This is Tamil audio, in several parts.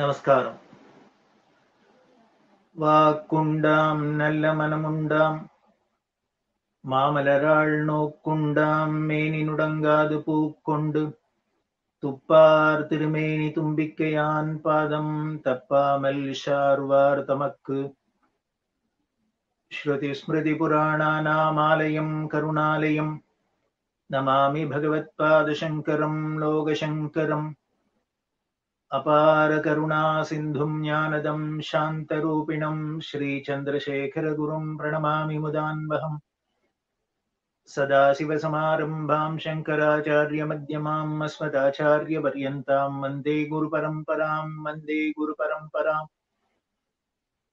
നമസ്കാരം. വാക്കുണ്ടാം നല്ല മനമുണ്ടാം. മാമലരാൾ നോക്കുണ്ടാം മേനിനുടങ്കാതു പൂക്കൊണ്ട്. തുപ്പാർ തിരുമേനി തുമ്പിക്കയാൻ പാദം തപ്പാമൽ ഷാർവാർ തമക്ക്. ശ്രുതിസ്മൃതിപുരാണാനാമാലയം കരുണാലയം. നമാമി ഭഗവത്പാദശങ്കരം ലോകശങ്കരം. अपारकरुणासिन्धुं ज्ञानदम् शान्तरूपिणम् श्रीचन्द्रशेखरगुरुम् प्रणमामि मुदान्वहम्। सदाशिवसमारम्भां शङ्कराचार्यमध्यमाम् मध्यमां वन्दे गुरुपरम्परां वन्दे गुरुपरम्पराम्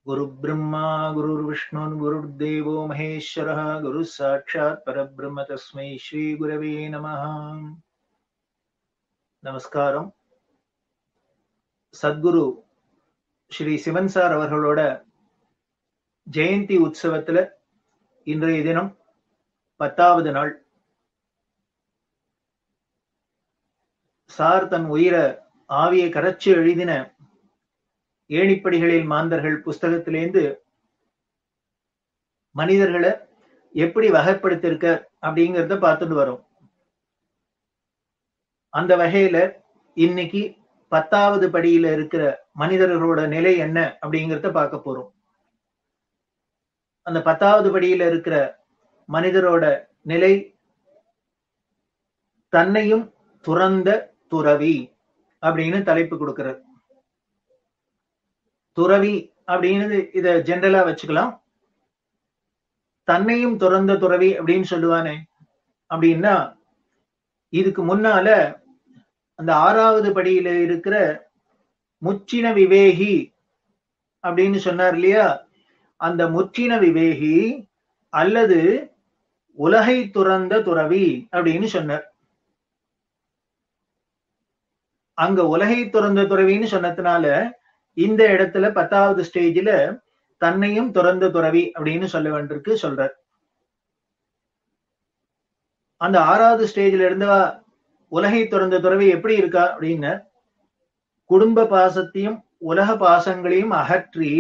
गुरुब्रह्मा गुरुर्विष्णुर्गुरुर्देवो महेश्वरः गुरुः साक्षात् परब्रह्म तस्मै श्रीगुरवे नमः। नमस्कारम्। சத்குரு ஸ்ரீ சிவன் சார் அவர்களோட ஜெயந்தி உற்சவத்துல இன்றைய தினம் பத்தாவது நாள். சார் தன் உயிரை ஆவியை கரைச்சு எழுதின ஏணிப்படிகளில் மாந்தர்கள் புஸ்தகத்திலேந்து மனிதர்களை எப்படி வகைப்படுத்திருக்க அப்படிங்கிறத பார்த்துட்டு வரோம். அந்த வகையில இன்னைக்கு பத்தாவது படியில இருக்கிற மனிதர்களோட நிலை என்ன அப்படிங்கிறத பார்க்க போறோம். அந்த பத்தாவது படியில இருக்கிற மனிதரோட நிலை தன்னையும் துறந்த துறவி அப்படின்னு தலைப்பு கொடுக்கிறார் துறவி அப்படின்னு இத ஜென்ரலா வச்சுக்கலாம். தன்னையும் துறந்த துறவி அப்படின்னு சொல்லுவானே அப்படின்னா இதுக்கு முன்னால அந்த ஆறாவது படியில இருக்கிற முச்சின விவேகி அப்படின்னு சொன்னார் இல்லையா? அந்த முச்சின விவேகி அல்லது உலகை துறந்த துறவி அப்படின்னு சொன்னார். அங்க உலகை துறந்த துறவின்னு சொன்னதுனால இந்த இடத்துல பத்தாவது ஸ்டேஜ்ல தன்னையும் துறந்த துறவி அப்படின்னு சொல்ல வேண்டியிருக்கு சொல்றார். அந்த ஆறாவது ஸ்டேஜ்ல இருந்தவா உலகை தொடர்ந்த துறவி எப்படி இருக்கா அப்படின்னு குடும்ப பாசத்தையும் உலக பாசங்களையும் அகற்றி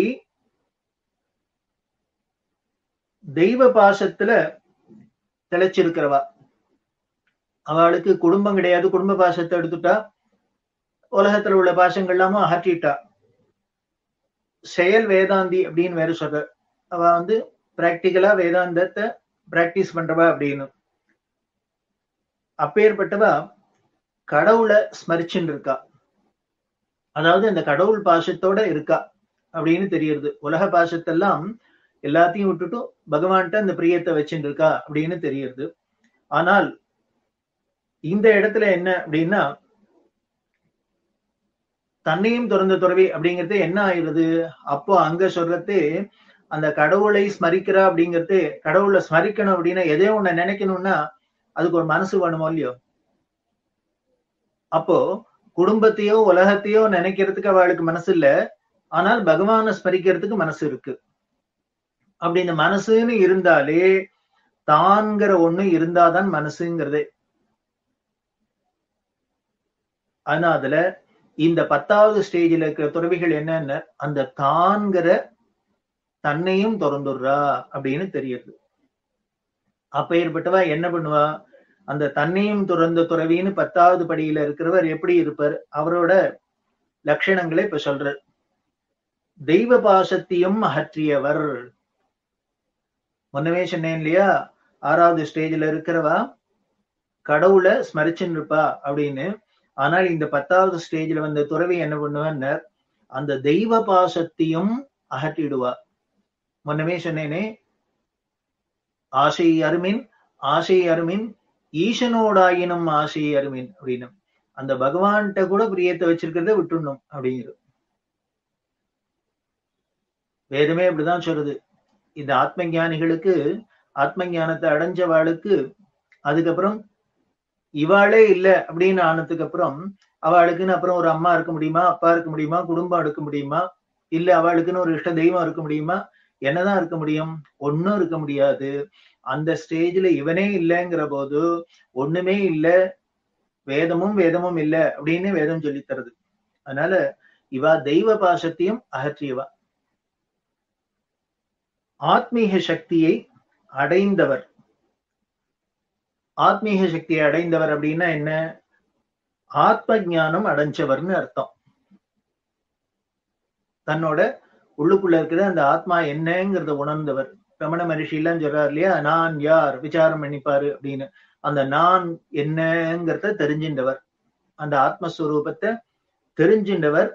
தெய்வ பாசத்துல திளைச்சிருக்கிறவா. அவளுக்கு குடும்பம் கிடையாது குடும்ப பாசத்தை எடுத்துட்டா உலகத்துல உள்ள பாசங்கள் எல்லாமும் அகற்றிட்டா. செயல் வேதாந்தி அப்படின்னு வேற சொல்ற. அவ வந்து பிராக்டிக்கலா வேதாந்தத்தை பிராக்டிஸ் பண்றவா அப்படின்னு. அப்பேற்பட்டவா கடவுளை ஸ்மரிச்சுன்னு இருக்கா? அதாவது அந்த கடவுள் பாசத்தோட இருக்கா அப்படின்னு தெரியுது உலக பாசத்தெல்லாம் எல்லாத்தையும் விட்டுட்டு பகவான்கிட்ட அந்த பிரியத்தை வச்சுட்டு இருக்கா அப்படின்னு தெரியுது ஆனால் இந்த இடத்துல என்ன அப்படின்னா தன்னையும் திறந்த துறவி அப்படிங்கிறது என்ன ஆயிடுது? அப்போ அங்க சொல்றது அந்த கடவுளை ஸ்மரிக்கிறா அப்படிங்கிறது கடவுளை ஸ்மரிக்கணும் அப்படின்னா எதையோ ஒண்ணு நினைக்கணும்னா அதுக்கு ஒரு மனசு வேணுமோ இல்லையோ? அப்போ குடும்பத்தையோ உலகத்தையோ நினைக்கிறதுக்கு அவளுக்கு மனசு இல்ல ஆனால் பகவானை ஸ்மரிக்கிறதுக்கு மனசு இருக்கு. அப்படி இந்த மனசுன்னு இருந்தாலே தான்கிற ஒண்ணு இருந்தாதான் மனசுங்கிறதே. ஆனா அதுல இந்த பத்தாவது ஸ்டேஜில் இருக்கிற துறவிகள் என்னென்ன? அந்த தான்கிற தன்னையும் திறந்துடுறா அப்படின்னு தெரியுது அப்ப ஏற்பட்டவா என்ன பண்ணுவா? அந்த தன்னையும் துறந்த துறவின்னு பத்தாவது படியில இருக்கிறவர் எப்படி இருப்பார்? அவரோட லட்சணங்களை இப்ப சொல்றார். தெய்வ பாசத்தையும் அகற்றியவர். முன்னவே சொன்னேன் இல்லையா? ஆறாவது ஸ்டேஜ்ல இருக்கிறவா? கடவுளை ஸ்மரிச்சுன்னு இருப்பா அப்படின்னு. ஆனால் இந்த பத்தாவது ஸ்டேஜ்ல வந்த துறவி என்ன பண்ணுவான்னு அந்த தெய்வ பாசத்தையும் அகற்றிடுவா. முன்னமே சொன்னேனே ஆசை அருமின் ஆசை அருமின் ஈசனோடாயினும் ஆசை அருமின் அப்படின்னு அந்த பகவான்கிட்ட கூட பிரியத்தை வச்சிருக்கிறத விட்டுடணும் அப்படிங்கிறது. வேதமே அப்படிதான் சொல்றது இந்த ஆத்ம ஞானிகளுக்கு ஆத்ம ஞானத்தை அடைஞ்சவாளுக்கு அதுக்கப்புறம் இவாளே இல்லை அப்படின்னு ஆனதுக்கு அப்புறம் அவளுக்குன்னு அப்புறம் ஒரு அம்மா இருக்க முடியுமா? அப்பா இருக்க முடியுமா? குடும்பம் இருக்க முடியுமா? இல்ல அவளுக்குன்னு ஒரு இஷ்ட தெய்வம் இருக்க முடியுமா? என்னதான் இருக்க முடியும்? ஒன்னும் இருக்க முடியாது. அந்த ஸ்டேஜ்ல இவனே இல்லைங்கிற போது ஒண்ணுமே இல்ல வேதமும் வேதமும் இல்ல அப்படின்னு வேதம் சொல்லி தருது அதனால இவா தெய்வ பாசத்தையும் அகற்றியவா. ஆத்மீக சக்தியை அடைந்தவர். ஆத்மீக சக்தியை அடைந்தவர் அப்படின்னா என்ன? ஆத்ம ஞானம் அடைஞ்சவர்னு அர்த்தம். தன்னோட உள்ளுக்குள்ள இருக்கிற அந்த ஆத்மா என்னங்கிறத உணர்ந்தவர். ரமண மகரிஷி எல்லாம் சொல்றாரு இல்லையா? நான் யார்? விசாரம் பண்ணிப்பாரு அப்படின்னு. அந்த நான் என்னங்கிறத தெரிஞ்சின்றவர். அந்த ஆத்மஸ்வரூபத்தை தெரிஞ்சின்றவர்.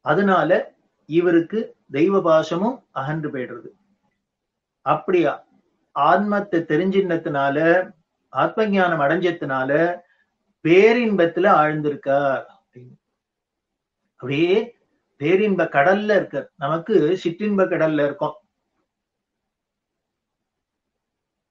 அதனால இவருக்கு தெய்வ பாசமும் அகன்று போயிடுறது. அப்படியா? ஆத்மத்தை தெரிஞ்சின்றதுனால ஆத்ம ஞானம் அடைஞ்சதுனால பேரின்பத்துல ஆழ்ந்திருக்கார் அப்படியே பேரின்ப கடல்ல இருக்கார். நமக்கு சிற்றின்ப கடல்ல இருக்கோம்.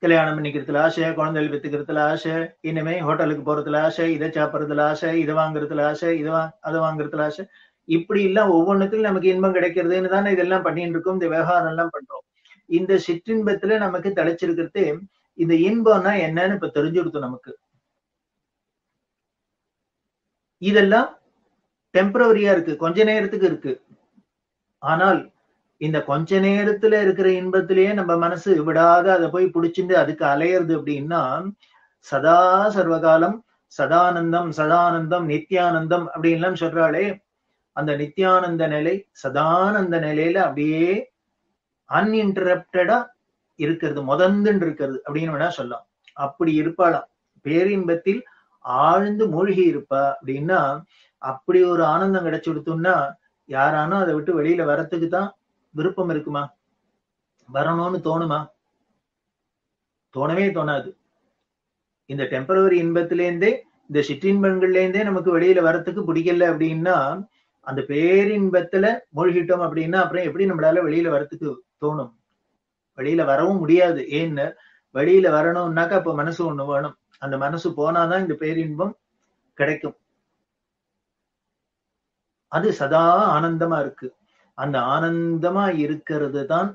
கல்யாணம் பண்ணிக்கிறதுல ஆசை குழந்தைகள் வித்துக்கிறதுல ஆசை இனிமே ஹோட்டலுக்கு போறதுல ஆசை இதை சாப்பிடுறதுல ஆசை இதை வாங்குறதுல ஆசை இதை வா அதை வாங்குறதுல ஆசை. இப்படி எல்லாம் ஒவ்வொன்றுக்கும் நமக்கு இன்பம் கிடைக்கிறதுன்னு தானே இதெல்லாம் பண்ணிட்டு இருக்கோம் இந்த விவகாரம் எல்லாம் பண்றோம். இந்த சிற்றின்பத்துல நமக்கு தலைச்சிருக்கிறது இந்த இன்பம்னா என்னன்னு இப்ப தெரிஞ்சுடுத்து நமக்கு. இதெல்லாம் டெம்பரவரியா இருக்கு கொஞ்ச நேரத்துக்கு இருக்கு. ஆனால் இந்த கொஞ்ச நேரத்துல இருக்கிற இன்பத்திலேயே நம்ம மனசு விடாத அதை போய் பிடிச்சிட்டு அதுக்கு அலையிறது அப்படின்னா சதா சர்வகாலம் சதானந்தம் சதானந்தம் நித்யானந்தம் அப்படின்லாம் சொல்றாளே அந்த நித்யானந்த நிலை சதானந்த நிலையில அப்படியே அன்இன்டரப்டடா இருக்கிறது முதந்துன்னு இருக்கிறது அப்படின்னு வேணா சொல்லலாம். அப்படி இருப்பாளாம். பேரின்பத்தில் ஆழ்ந்து மூழ்கி இருப்பா அப்படின்னா அப்படி ஒரு ஆனந்தம் கிடைச்சு கொடுத்தோம்னா யாரானும் அதை விட்டு வெளியில வரத்துக்கு தான் விருப்பம் இருக்குமா? வரணும்னு தோணுமா? தோணவே தோணாது. இந்த டெம்பரவரி இன்பத்திலேருந்தே இந்த சிற்றின்பங்கள்ல இருந்தே நமக்கு வெளியில வரத்துக்கு பிடிக்கல அப்படின்னா அந்த பேரின்பத்துல மூழ்கிட்டோம் அப்படின்னா அப்புறம் எப்படி நம்மளால வெளியில வரத்துக்கு தோணும்? வெளியில வரவும் முடியாது. ஏன்னு வெளியில வரணும்னாக்கா அப்ப மனசு ஒண்ணு வேணும். அந்த மனசு போனாதான் இந்த பேரின்பம் கிடைக்கும். அது சதா ஆனந்தமா இருக்கு. அந்த ஆனந்தமா இருக்கிறது தான்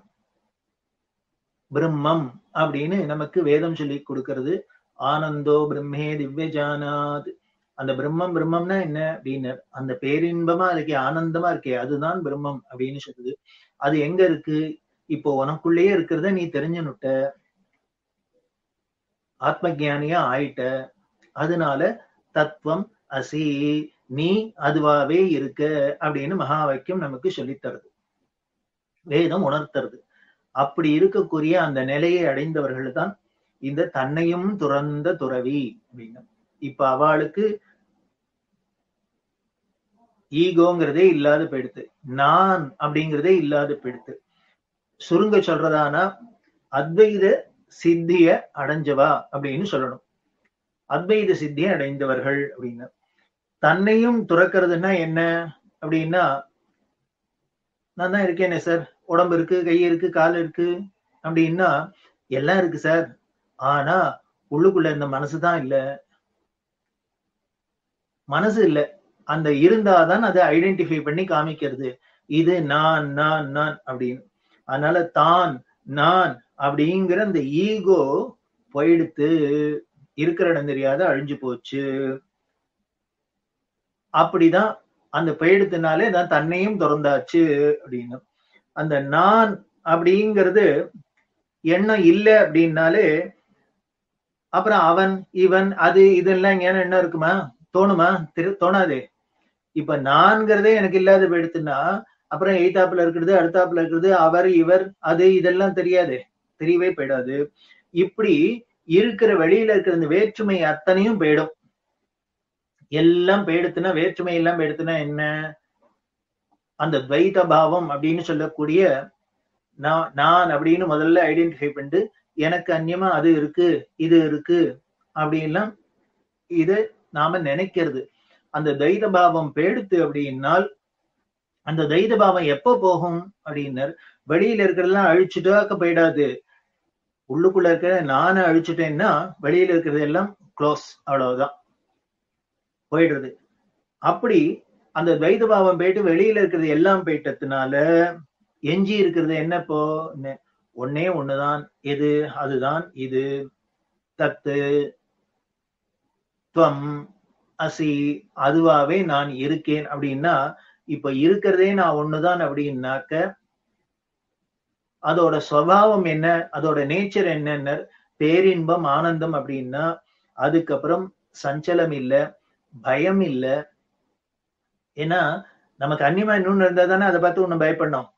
பிரம்மம் அப்படின்னு நமக்கு வேதம் சொல்லி கொடுக்கிறது. ஆனந்தோ பிரம்மே திவ்ய ஜானாத். அந்த பிரம்மம் பிரம்மம்னா என்ன அப்படின்னு அந்த பேரின்பமா இருக்கே ஆனந்தமா இருக்கே அதுதான் பிரம்மம் அப்படின்னு சொல்லுது. அது எங்க இருக்கு? இப்போ உனக்குள்ளேயே இருக்கிறத நீ தெரிஞ்சுனுட்ட. ஆத்ம ஜானியா ஆயிட்ட. அதனால தத்துவம் அசி. நீ அதுவாவே இருக்க அப்படின்னு மகா வாக்கியம் நமக்கு சொல்லித்தருது. வேதம் உணர்த்துறது அப்படி இருக்கக்கூடிய அந்த நிலையை அடைந்தவர்கள் தான் இந்த தன்னையும் துறந்த துறவி அப்படின்னு. இப்ப அவளுக்கு ஈகோங்கிறதே இல்லாத போயிடுத்து நான் அப்படிங்கிறதே இல்லாத போயிடுத்து சுருங்க சொல்றதானா அத்வைத சித்திய அடைஞ்சவா அப்படின்னு சொல்லணும். அத்வைத சித்தியை அடைந்தவர்கள் அப்படின்னு. தன்னையும் துறக்கிறதுனா என்ன? அப்படின்னா நான் தான் இருக்கேனே சார் உடம்பு இருக்கு கை இருக்கு கால் இருக்கு. அப்படின்னா எல்லாம் இருக்கு சார் ஆனா உள்ளுக்குள்ள இந்த மனசுதான் இல்ல. மனசு இல்ல. அந்த இருந்தாதான் அதை ஐடென்டிஃபை பண்ணி காமிக்கிறது. இது நான் நான் நான் அப்படின்னு. அதனால தான் நான் அப்படிங்கிற அந்த ஈகோ போயிடுத்து இருக்கிற இடம் தெரியாத அழிஞ்சு போச்சு. அப்படிதான் அந்த பெயெடுத்தினாலே தான் தன்னையும் திறந்தாச்சு அப்படின்னு. அந்த நான் அப்படிங்கிறது எண்ணம் இல்லை அப்படின்னாலே அப்புறம் அவன் இவன் அது இதெல்லாம் ஏன்னா என்ன இருக்குமா? தோணுமா? திரு தோணாதே. இப்ப நான்கிறதே எனக்கு இல்லாத போயிடுத்துன்னா அப்புறம் எய்தாப்புல இருக்கிறது அடுத்தாப்புல இருக்கிறது அவர் இவர் அது இதெல்லாம் தெரியாது. தெரியவே போயிடாது. இப்படி இருக்கிற வெளியில இருக்கிற இந்த வேற்றுமை அத்தனையும் போயிடும். எல்லாம் போயிடுத்துனா வேற்றுமை எல்லாம் போயிடுத்துனா என்ன? அந்த துவைத பாவம் அப்படின்னு சொல்லக்கூடிய நான் நான் அப்படின்னு முதல்ல ஐடென்டிஃபை பண்ணிட்டு எனக்கு அந்நியமா அது இருக்கு இது இருக்கு அப்படின்லாம் இது நாம நினைக்கிறது. அந்த தைத பாவம் பேடுத்து அப்படின்னால் அந்த தைத பாவம் எப்ப போகும் அப்படின்னர். வெளியில இருக்கிறதெல்லாம் அழிச்சுட்டாக்க போயிடாது. உள்ளுக்குள்ள இருக்கிற நானே அழிச்சுட்டேன்னா வெளியில இருக்கிறது எல்லாம் க்ளோஸ் அவ்வளவுதான். போயிடுறது. அப்படி அந்த துவைத பாவம் போயிட்டு வெளியில இருக்கிறது எல்லாம் போயிட்டதுனால எஞ்சி இருக்கிறது என்னப்போ ஒன்னே ஒண்ணுதான். எது? அதுதான் இது. தத்து துவம் அசி அதுவாவே நான் இருக்கேன் அப்படின்னா இப்ப இருக்கிறதே நான் ஒண்ணுதான் அப்படின்னாக்க அதோட சுவாவம் என்ன? அதோட நேச்சர் என்னன்னு பேரின்பம் ஆனந்தம் அப்படின்னா அதுக்கப்புறம் சஞ்சலம் இல்ல. பயம் இல்ல. ஏன்னா நமக்கு அந்நியமா இன்னொன்னு இருந்தா தானே அதை பார்த்து ஒண்ணு பயப்படணும்.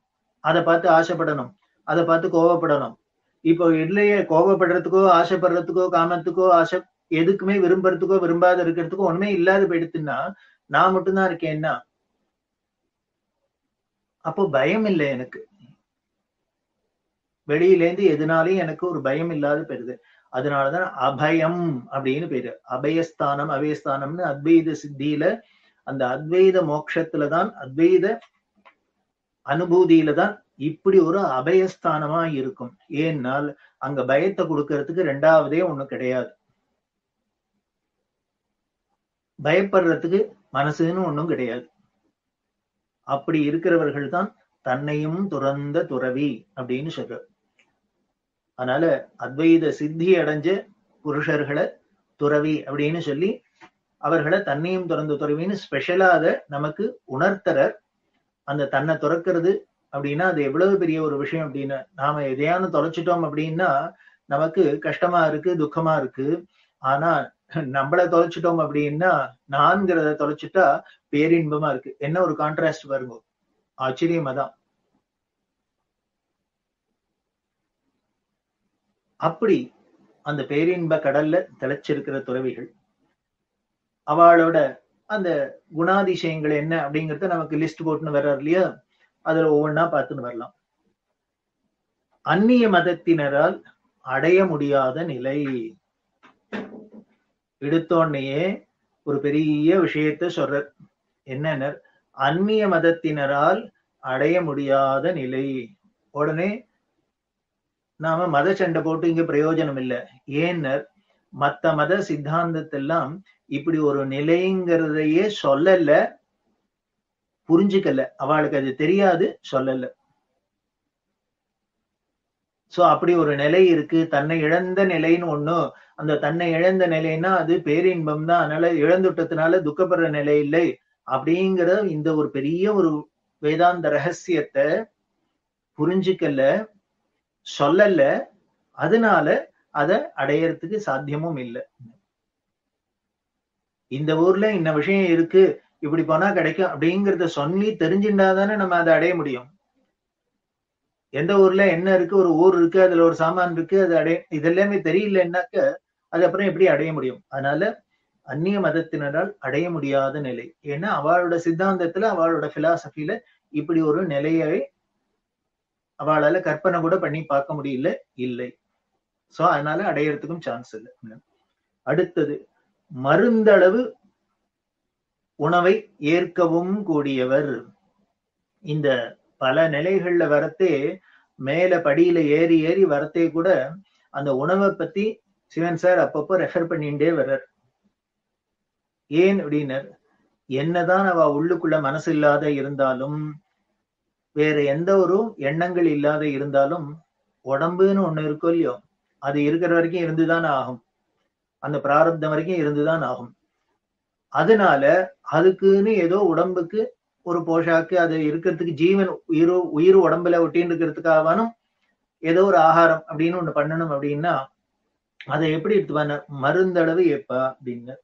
அதை பார்த்து ஆசைப்படணும். அதை பார்த்து கோவப்படணும். இப்போ இல்லையே கோபப்படுறதுக்கோ ஆசைப்படுறதுக்கோ காமத்துக்கோ ஆசை எதுக்குமே விரும்புறதுக்கோ விரும்பாத இருக்கிறதுக்கோ ஒண்ணுமே இல்லாத போயிடுத்துன்னா நான் மட்டும்தான் இருக்கேன்னா அப்போ பயம் இல்லை எனக்கு. வெளியிலேருந்து எதுனாலையும் எனக்கு ஒரு பயம் இல்லாத போயிடுது. அதனாலதான் அபயம் அப்படின்னு பேரு. அபயஸ்தானம் அபயஸ்தானம்னு அத்வைத சித்தியில அந்த அத்வைத மோட்சத்துலதான் அத்வைத அனுபூதியில தான் இப்படி ஒரு அபயஸ்தானமா இருக்கும். ஏன்னால் அங்க பயத்தை கொடுக்கறதுக்கு ரெண்டாவதே ஒண்ணு கிடையாது. பயப்படுறதுக்கு மனசுன்னு ஒண்ணும் கிடையாது. அப்படி இருக்கிறவர்கள் தான் தன்னையும் துறந்த துறவி அப்படின்னு சொல்ற அதனால அத்வைத சித்தி அடைஞ்ச புருஷர்களை துறவி அப்படின்னு சொல்லி அவர்களை தன்னையும் திறந்து துறவின்னு ஸ்பெஷலா அதை நமக்கு உணர்த்தரர் அந்த தன்னை துறக்கிறது அப்படின்னா அது எவ்வளவு பெரிய ஒரு விஷயம் அப்படின்னு நாம எதையானு தொலைச்சிட்டோம் அப்படின்னா நமக்கு கஷ்டமா இருக்கு துக்கமா இருக்கு. ஆனா நம்மள தொலைச்சிட்டோம் அப்படின்னா நான்கிறத தொலைச்சிட்டா பேரின்பமா இருக்கு. என்ன ஒரு கான்ட்ராஸ்ட் பாருங்க. ஆச்சரியமா தான் அப்படி அந்த பேரின்ப கடல்ல திளைச்சிருக்கிற துறவிகள் அவளோட அந்த குணாதிசயங்கள் என்ன அப்படிங்கறத நமக்கு லிஸ்ட் போட்டுன்னு வர்றாரு இல்லையா? அதுல ஒவ்வொன்னா பார்த்துன்னு வரலாம். அந்நிய மதத்தினரால் அடைய முடியாத நிலை. எடுத்தோன்னையே ஒரு பெரிய விஷயத்த சொல்றார். என்னன்னர் அந்நிய மதத்தினரால் அடைய முடியாத நிலை. உடனே நாம மத சண்டை போட்டு இங்க பிரயோஜனம் இல்லை. ஏன்னர் மத்த மத சித்தாந்தத்தெல்லாம் இப்படி ஒரு நிலைங்கிறதையே சொல்லல புரிஞ்சுக்கல. அவளுக்கு அது தெரியாது சொல்லல. சோ அப்படி ஒரு நிலை இருக்கு. தன்னை இழந்த நிலைன்னு ஒண்ணு. அந்த தன்னை இழந்த நிலைன்னா அது பேரின்பம் தான். அதனால இழந்துட்டதுனால துக்கப்படுற நிலை இல்லை. அப்படிங்கிற இந்த ஒரு பெரிய ஒரு வேதாந்த ரகசியத்தை புரிஞ்சுக்கல சொல்லல அதனால அதை அடையறதுக்கு சாத்தியமும் இல்லை. இந்த ஊர்ல இந்த விஷயம் இருக்கு இப்படி போனா கிடைக்கும் அப்படிங்கறத சொல்லி தெரிஞ்சுட்டாதானே நம்ம அதை அடைய முடியும். எந்த ஊர்ல என்ன இருக்கு ஒரு ஊர் இருக்கு அதுல ஒரு சாமான் இருக்கு அது அடைய இதெல்லாமே தெரியலன்னாக்க அது அப்புறம் எப்படி அடைய முடியும்? அதனால அந்நிய மதத்தினரால் அடைய முடியாத நிலை. ஏன்னா அவளோட சித்தாந்தத்துல அவளோட பிலாசபில இப்படி ஒரு நிலையை அவளால கற்பனை கூட பண்ணி பார்க்க முடியல. இல்லை. சோ அதனால அடையறதுக்கும் சான்ஸ் இல்லை அடுத்தது மருந்தளவு உணவை ஏற்கவும் கூடியவர். இந்த பல நிலைகள்ல வரத்தே மேல படியில ஏறி ஏறி வரத்தே கூட அந்த உணவை பத்தி சிவன் சார் அப்பப்போ ரெஃபர் பண்ணிட்டே வர்றார். ஏன் அப்படின்னர் என்னதான் அவ உள்ளுக்குள்ள மனசு இல்லாத இருந்தாலும் வேற எந்த ஒரு எண்ணங்கள் இல்லாத இருந்தாலும் உடம்புன்னு ஒண்ணு இருக்கும் இல்லையோ அது இருக்கிற வரைக்கும் இருந்துதான் ஆகும். அந்த பிராரப்தம் வரைக்கும் இருந்துதான் ஆகும். அதனால அதுக்குன்னு ஏதோ உடம்புக்கு ஒரு போஷாக்கு அது இருக்கிறதுக்கு ஜீவன் உயிர் உயிர் உடம்புல ஒட்டின்னு இருக்கிறதுக்காகவானும் ஏதோ ஒரு ஆகாரம் அப்படின்னு ஒண்ணு பண்ணணும் அப்படின்னா அதை எப்படி எடுத்துவான மருந்தளவு ஏப்பா அப்படின்னு.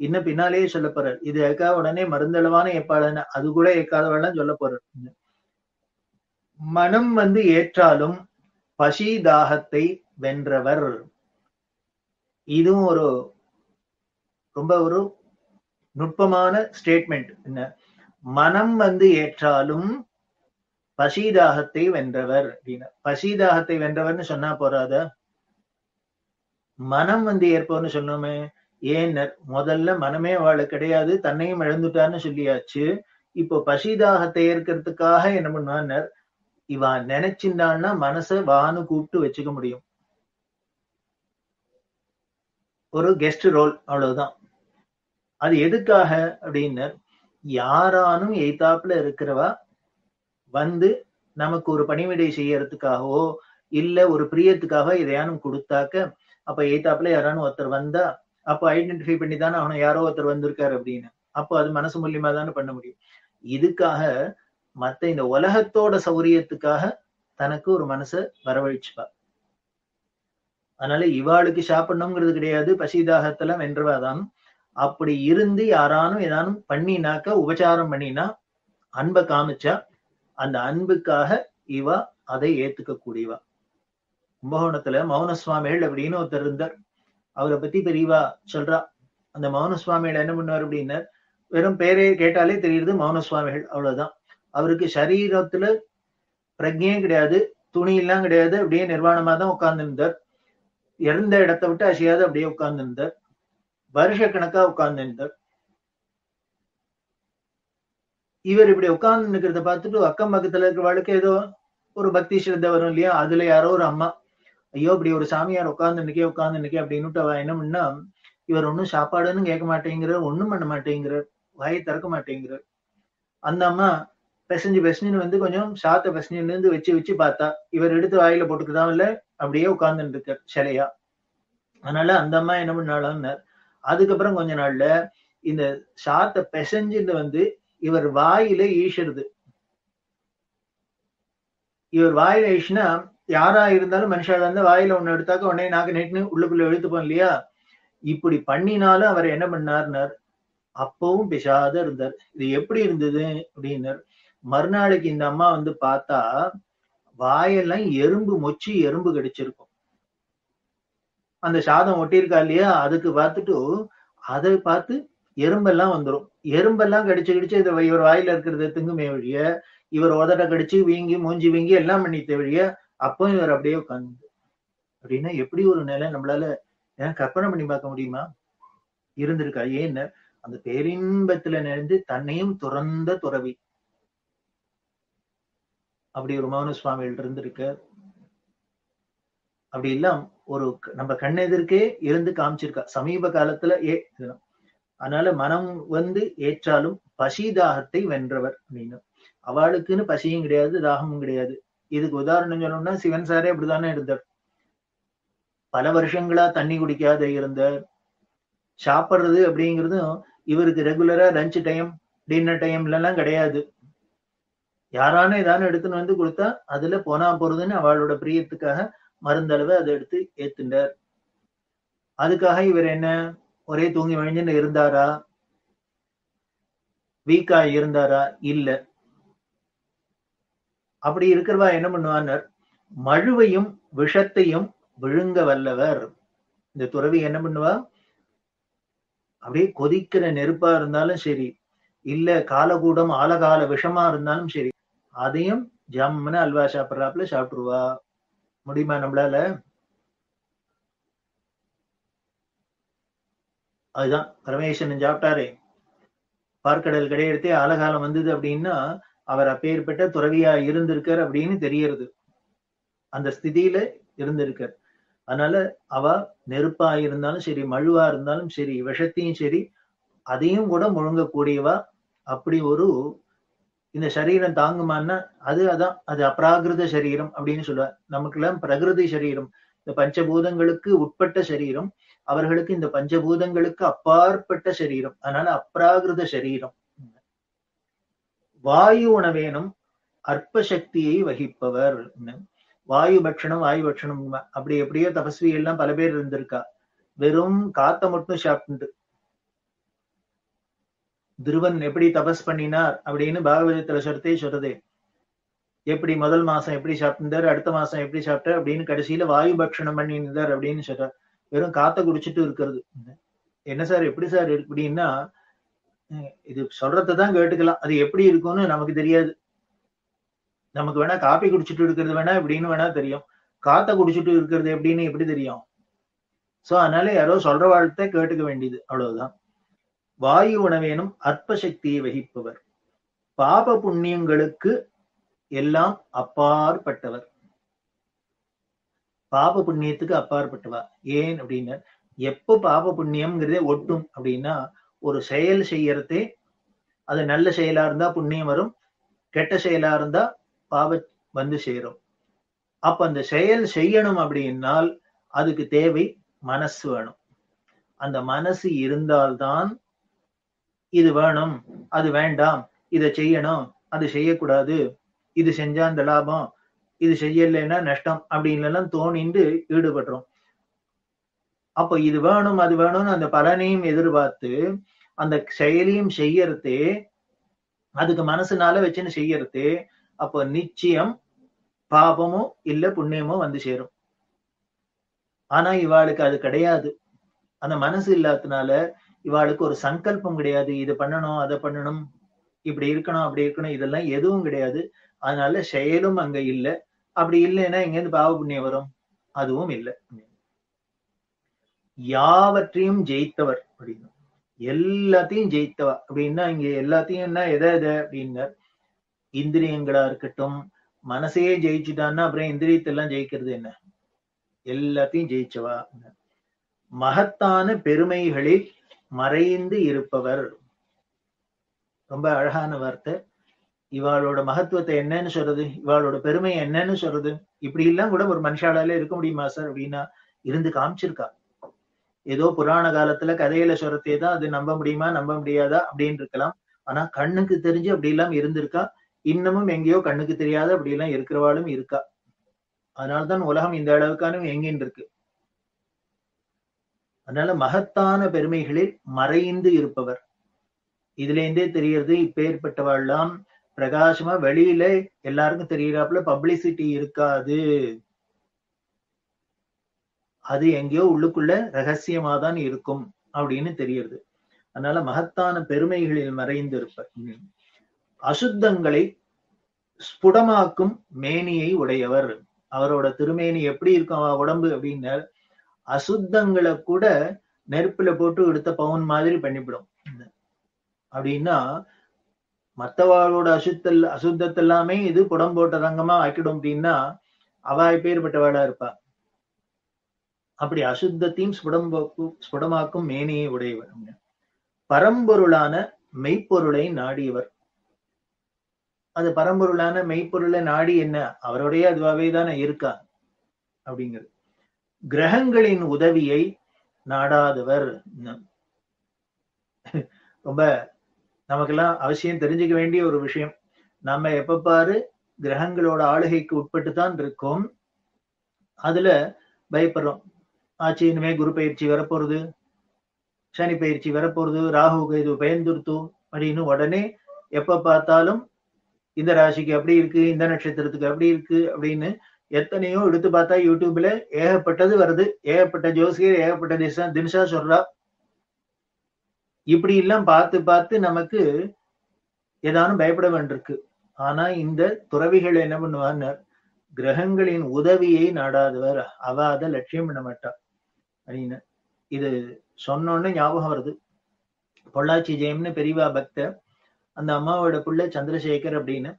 இன்னும் பின்னாலேயே சொல்ல போறார். இது ஏக்கா உடனே மருந்தளவான ஏப்பாளன்னு அது கூட ஏக்காதவள்லாம் சொல்ல போறார். மனம் வந்து ஏற்றாலும் பசி தாகத்தை வென்றவர். இதுவும் ஒரு ரொம்ப ஒரு நுட்பமான ஸ்டேட்மெண்ட் என்ன? மனம் வந்து ஏற்றாலும் பசிதாகத்தை வென்றவர் அப்படின்னா. பசிதாகத்தை வென்றவர்னு சொன்னா போறாத. மனம் வந்து ஏற்பவர்னு சொன்னோமே. ஏன்னர் முதல்ல மனமே வாழ கிடையாது. தன்னையும் இழந்துட்டார்னு சொல்லியாச்சு. இப்போ பசிதாகத்தை ஏற்கிறதுக்காக என்ன பண்ணுவான்னர் இவன் நினைச்சிருந்தான்னா மனச வானு கூப்பிட்டு வச்சுக்க முடியும். ஒரு கெஸ்ட் ரோல் அவ்வளவுதான். அது எதுக்காக அப்படின்னு யாரானும் எய்தாப்புல இருக்கிறவா வந்து நமக்கு ஒரு பணிவிடை செய்யறதுக்காகவோ இல்ல ஒரு பிரியத்துக்காக எதையானும் கொடுத்தாக்க அப்ப எய்தாப்புல யாரானும் ஒருத்தர் வந்தா அப்ப ஐடென்டிஃபை பண்ணி தானே அவனை யாரோ ஒருத்தர் வந்திருக்காரு அப்படின்னு. அப்போ அது மனசு மூலியமா தானே பண்ண முடியும். இதுக்காக மத்த இந்த உலகத்தோட சௌரியத்துக்காக தனக்கு ஒரு மனசை வரவழிச்சுப்பா. அதனால இவாளுக்கு சாப்பிடணுங்கிறது கிடையாது பசிதாகத்துல வென்றவாதான் அப்படி இருந்து யாரானும் ஏதானும் பண்ணினாக்க உபச்சாரம் பண்ணினா அன்பை காமிச்சா அந்த அன்புக்காக இவா அதை ஏத்துக்க கூடியவா கும்பகோணத்துல மௌன சுவாமிகள் அப்படின்னு ஒருத்தர் இருந்தார். அவரை பத்தி பெரியவா சொல்றா. அந்த மௌன சுவாமிகள் என்ன பண்ணுவார் அப்படின்னா வெறும் பேரே கேட்டாலே தெரியுது மௌன சுவாமிகள் அவ்வளவுதான். அவருக்கு சரீரத்துல பிரஜையும் கிடையாது துணி எல்லாம் கிடையாது அப்படியே நிர்வாணமா தான் உட்கார்ந்து இருந்தார் இறந்த இடத்தை விட்டு அசையாது அப்படியே உட்கார்ந்து இருந்தார் வருஷ கணக்கா உட்கார்ந்திருந்தார். இவர் இப்படி உட்கார்ந்து நிற்கிறத பார்த்துட்டு அக்கம் பக்கத்துல இருக்கிற வாழ்க்கை ஏதோ ஒரு பக்தி ஸ்ரத்த வரும் இல்லையா? அதுல யாரோ ஒரு அம்மா ஐயோ இப்படி ஒரு சாமியார் உட்கார்ந்து நிக்கே உட்கார்ந்து நிக்கே அப்படின்னுட்டு அவ என்ன பண்ணா இவர் ஒன்னும் சாப்பாடுன்னு கேட்க மாட்டேங்கிறார் ஒண்ணும் பண்ண மாட்டேங்கிறார் வாயை திறக்க மாட்டேங்கிறார். அந்த அம்மா பெசஞ்சு பெசஞ்சுன்னு வந்து கொஞ்சம் சாத்த பெசஞ்சுன்னு இருந்து வச்சு வச்சு பார்த்தா இவர் எடுத்து வாயில போட்டுக்குதான் இல்ல அப்படியே உட்கார்ந்துட்டு இருக்கார் சிலையா. அதனால அந்த அம்மா என்ன பண்ணாலும் அதுக்கப்புறம் கொஞ்ச நாள்ல இந்த சாத்த பெசஞ்சுன்னு வந்து இவர் வாயில ஈஷருது. இவர் வாயில ஈஷினா யாரா இருந்தாலும் மனுஷால இருந்து வாயில ஒண்ணு எடுத்தாக்க உடனே நாக்கு நெட்டுன்னு உள்ளுக்குள்ள எழுத்துப்போம் இல்லையா? இப்படி பண்ணினாலும் அவர் என்ன பண்ணார்னார் அப்பவும் பிசாத இருந்தார். இது எப்படி இருந்தது? அப்படின்னார். மறுநாளைக்கு இந்த அம்மா வந்து பார்த்தா வாயெல்லாம் எறும்பு மொச்சி எறும்பு கடிச்சிருக்கும். அந்த சாதம் ஒட்டியிருக்கா இல்லையா? அதுக்கு பார்த்துட்டு அதை பார்த்து எறும்பெல்லாம் வந்துடும் எறும்பெல்லாம் கடிச்சு கடிச்சு இதை இவர் வாயில இருக்கிறத திங்குமே வழிய இவர் உதட கடிச்சு வீங்கி மூஞ்சி வீங்கி எல்லாம் பண்ணித்த வழிய அப்போ இவர் அப்படியே உட்காந்து அப்படின்னா எப்படி ஒரு நிலை நம்மளால ஏன் கற்பனை பண்ணி பார்க்க முடியுமா? இருந்திருக்கா? ஏன்னு அந்த பேரின்பத்துல நிறைந்து தன்னையும் துறந்த துறவி. அப்படி ஒரு மௌன சுவாமிகள் இருந்திருக்க. அப்படி எல்லாம் ஒரு நம்ம கண்ணெதிர்க்கே இருந்து காமிச்சிருக்கா. சமீப காலத்துல ஏ அதனால மனம் வந்து ஏற்றாலும் பசி தாகத்தை வென்றவர் அப்படின்னு. அவளுக்குன்னு பசியும் கிடையாது தாகமும் கிடையாது. இதுக்கு உதாரணம் சொல்லணும்னா சிவன் சாரே அப்படித்தானே இருந்தார். பல வருஷங்களா தண்ணி குடிக்காத இருந்தார். சாப்பிடுறது அப்படிங்கிறதும் இவருக்கு ரெகுலரா லஞ்ச் டைம் டின்னர் டைம்ல எல்லாம் கிடையாது. யாரான ஏதானு எடுத்துன்னு வந்து கொடுத்தா அதுல போனா போறதுன்னு அவளோட பிரியத்துக்காக மருந்தளவு அதை எடுத்து ஏத்துண்டார். அதுக்காக இவர் என்ன? ஒரே தூங்கி வழிஞ்சுன்னு இருந்தாரா? வீக்கா இருந்தாரா? இல்ல. அப்படி இருக்கிறவா என்ன பண்ணுவார் மழுவையும் விஷத்தையும் விழுங்க வல்லவர். இந்த துறவி என்ன பண்ணுவா? அப்படியே கொதிக்கிற நெருப்பா இருந்தாலும் சரி இல்ல காலகூடம் ஆலகால விஷமா இருந்தாலும் சரி அதையும் ஜம்முன்னு அல்வா சாப்பிட்றாப்புல சாப்பிட்டுருவா. முடியுமா நம்மளால? அதுதான் பரமேஸ்வரன் சாப்பிட்டாரே. பார்க்கடல் கிடையெடுத்தே ஆலகாலம் வந்தது அப்படின்னா அவர் அப்பேற்பட்ட துறவியா இருந்திருக்கார் அப்படின்னு தெரியறது. அந்த ஸ்திதியில இருந்திருக்கார். அதனால அவ நெருப்பா இருந்தாலும் சரி மழுவா இருந்தாலும் சரி விஷத்தையும் சரி அதையும் கூட முழுங்கக்கூடியவா. அப்படி ஒரு இந்த சரீரம் தாங்குமான்னா அது அதான் அது அப்ராகிருத சரீரம் அப்படின்னு சொல்லுவார். நமக்கெல்லாம் பிரகிருதி சரீரம் இந்த பஞ்சபூதங்களுக்கு உட்பட்ட சரீரம் அவர்களுக்கு இந்த பஞ்சபூதங்களுக்கு அப்பாற்பட்ட சரீரம் அதனால அப்ராகிருத சரீரம். வாயு உணவேனும் அற்ப சக்தியை வகிப்பவர். வாயு பட்சணம் வாயு பட்சணம் அப்படி எப்படியோ தபஸ்வி எல்லாம் பல பேர் இருந்திருக்கா. வெறும் காத்த மட்டும் சாப்பிட்டு துருவன் எப்படி தபஸ் பண்ணினார் அப்படின்னு பாகவதத்துல சொல்றதே சொல்றதே. எப்படி முதல் மாசம் எப்படி சாப்பிட்டார் அடுத்த மாசம் எப்படி சாப்பிட்டார் அப்படின்னு கடைசியில வாயு பட்சணம் பண்ணியிருந்தார் அப்படின்னு சொல்றார். வெறும் காத்த குடிச்சிட்டு இருக்கிறது. என்ன சார் எப்படி சார் அப்படின்னா இது சொல்றதான் கேட்டுக்கலாம். அது எப்படி இருக்கும்னு நமக்கு தெரியாது. நமக்கு வேணா காப்பி குடிச்சிட்டு இருக்கிறது வேணா இப்படின்னு வேணா தெரியும். காத்த குடிச்சிட்டு இருக்கிறது எப்படின்னு எப்படி தெரியும்? சோ அதனால யாரோ சொல்ற வாழ்த்தை கேட்டுக்க வேண்டியது. அவ்வளவுதான். வாயு உணவேனும் அற்ப சக்தியை வகிப்பவர். பாப புண்ணியங்களுக்கு எல்லாம் அப்பாற்பட்டவர். பாப புண்ணியத்துக்கு அப்பாற்பட்டவா? ஏன் அப்படின்னா எப்போ பாப புண்ணியம்ங்கிறதே ஒட்டும் அப்படின்னா ஒரு செயல் செய்யறதே அது நல்ல செயலா இருந்தா புண்ணியம் வரும் கெட்ட செயலா இருந்தா பாவ வந்து சேரும். அப்ப அந்த செயல் செய்யணும் அப்படின்னால் அதுக்கு தேவை மனசு வேணும். அந்த மனசு இருந்தால்தான் இது வேணும் அது வேண்டாம் இதை செய்யணும் அது செய்யக்கூடாது. இது செஞ்சா இந்த லாபம் இது செய்யலைன்னா நஷ்டம் அப்படின்னு தோணிண்டு ஈடுபடுறோம். அப்போ இது வேணும் அது வேணும்னு அந்த பலனையும் எதிர்பார்த்து அந்த செயலையும் செய்யறதே அதுக்கு மனசுனால வச்சுன்னு செய்யறது அப்போ நிச்சயம் பாபமோ இல்ல புண்ணியமோ வந்து சேரும். ஆனா இவாளுக்கு அது கிடையாது. அந்த மனசு இல்லாததுனால இவாளுக்கு ஒரு சங்கல்பம் கிடையாது. இது பண்ணணும் அதை பண்ணணும் இப்படி இருக்கணும் அப்படி இருக்கணும் இதெல்லாம் எதுவும் கிடையாது. அதனால செயலும் அங்க இல்ல. அப்படி இல்லைன்னா எங்கேருந்து பாவ புண்ணியம் வரும்? அதுவும் இல்லை. யாவற்றையும் ஜெயித்தவர் அப்படின்னு. எல்லாத்தையும் ஜெயித்தவா? அப்படின்னா இங்க எல்லாத்தையும் என்ன எதை எதை அப்படின்னா இந்திரியங்களா இருக்கட்டும் மனசையே ஜெயிச்சுட்டான்னா அப்புறம் இந்திரியத்தை எல்லாம் ஜெயிக்கிறது என்ன? எல்லாத்தையும் ஜெயிச்சவா? மகத்தான பெருமைகளில் மறைந்து இருப்பவர். ரொம்ப அழகான வார்த்தை. இவாளோட மகத்துவத்தை என்னன்னு சொல்றது இவாளோட பெருமை என்னன்னு சொல்றது. இப்படி எல்லாம் கூட ஒரு மனுஷாலால இருக்க முடியுமா சார் அப்படின்னா இருந்து காமிச்சிருக்கா. ஏதோ புராண காலத்துல கதையில சொல்றதே தான் அது நம்ப முடியுமா நம்ப முடியாதா அப்படின்னு இருக்கலாம். ஆனா கண்ணுக்கு தெரிஞ்சு அப்படி எல்லாம் இருந்திருக்கா. இன்னமும் எங்கேயோ கண்ணுக்கு தெரியாத அப்படி எல்லாம் இருக்கிறவாளும் இருக்கா. அதனாலதான் உலகம் இந்த அளவுக்கானும் எங்கின்னு இருக்கு. அதனால மகத்தான பெருமைகளில் மறைந்து இருப்பவர். இதுல இருந்தே தெரியறது இப்பேற்பட்டவாள்லாம் பிரகாசமா வெளியில எல்லாருக்கும் தெரியறாப்புல பப்ளிசிட்டி இருக்காது. அது எங்கேயோ உள்ளுக்குள்ள ரகசியமா தான் இருக்கும் அப்படின்னு தெரியுது அதனால மகத்தான பெருமைகளில் மறைந்து இருப்ப அசுத்தங்களை ஸ்புடமாக்கும் மேனியை உடையவர். அவரோட திருமேனி எப்படி இருக்கும் உடம்பு அப்படின்னா அசுத்தங்களை கூட நெருப்புல போட்டு எடுத்த பவுன் மாதிரி பண்ணிவிடும். அப்படின்னா மத்தவாளோட அசுத்தல் எல்லாமே இது புடம் போட்ட ரங்கமா ஆக்கிடும் அப்படின்னா அவ எப்பேற்பட்டவாளா இருப்பா. அப்படி அசுத்தத்தையும் ஸ்புடம் ஸ்புடமாக்கும் மேனையை உடையவர் பரம்பொருளான மெய்ப்பொருளை நாடியவர். அது பரம்பொருளான மெய்ப்பொருளை நாடி என்ன? அவருடைய அதுவாவே தானே இருக்கா? அப்படிங்கிறது. கிரகங்களின் உதவியை நாடாதவர். ரொம்ப நமக்கெல்லாம் அவசியம் தெரிஞ்சுக்க வேண்டிய ஒரு விஷயம். நம்ம எப்ப பாரு கிரகங்களோட ஆளுகைக்கு உட்பட்டு தான் இருக்கோம். அதுல பயப்படுறோம். ஆச்சு இனிமே குரு பயிற்சி வரப்போறது. சனி பயிற்சி வரப்போறது. ராகு இது பயந்துருத்து அப்படின்னு உடனே எப்ப பார்த்தாலும் இந்த ராசிக்கு அப்படி இருக்கு இந்த நட்சத்திரத்துக்கு அப்படி இருக்கு அப்படின்னு எத்தனையோ எடுத்து பார்த்தா யூடியூப்ல ஏகப்பட்டது வருது. ஏகப்பட்ட ஜோசியர் ஏகப்பட்ட திசா தினசா சொல்றா. இப்படி எல்லாம் பார்த்து பார்த்து நமக்கு ஏதானும் பயப்பட வேண்டியிருக்கு. ஆனா இந்த துறவிகள் என்ன பண்ணுவான்னு கிரகங்களின் உதவியை நாடாதவர். அவ அதை லட்சியம் பண்ண மாட்டா. அப்படின்னு. இது சொன்னோன்னு ஞாபகம் வருது. பொள்ளாச்சி ஜெயம்னு பெரியவா பக்தர் அந்த அம்மாவோட புள்ள சந்திரசேகர் அப்படின்னு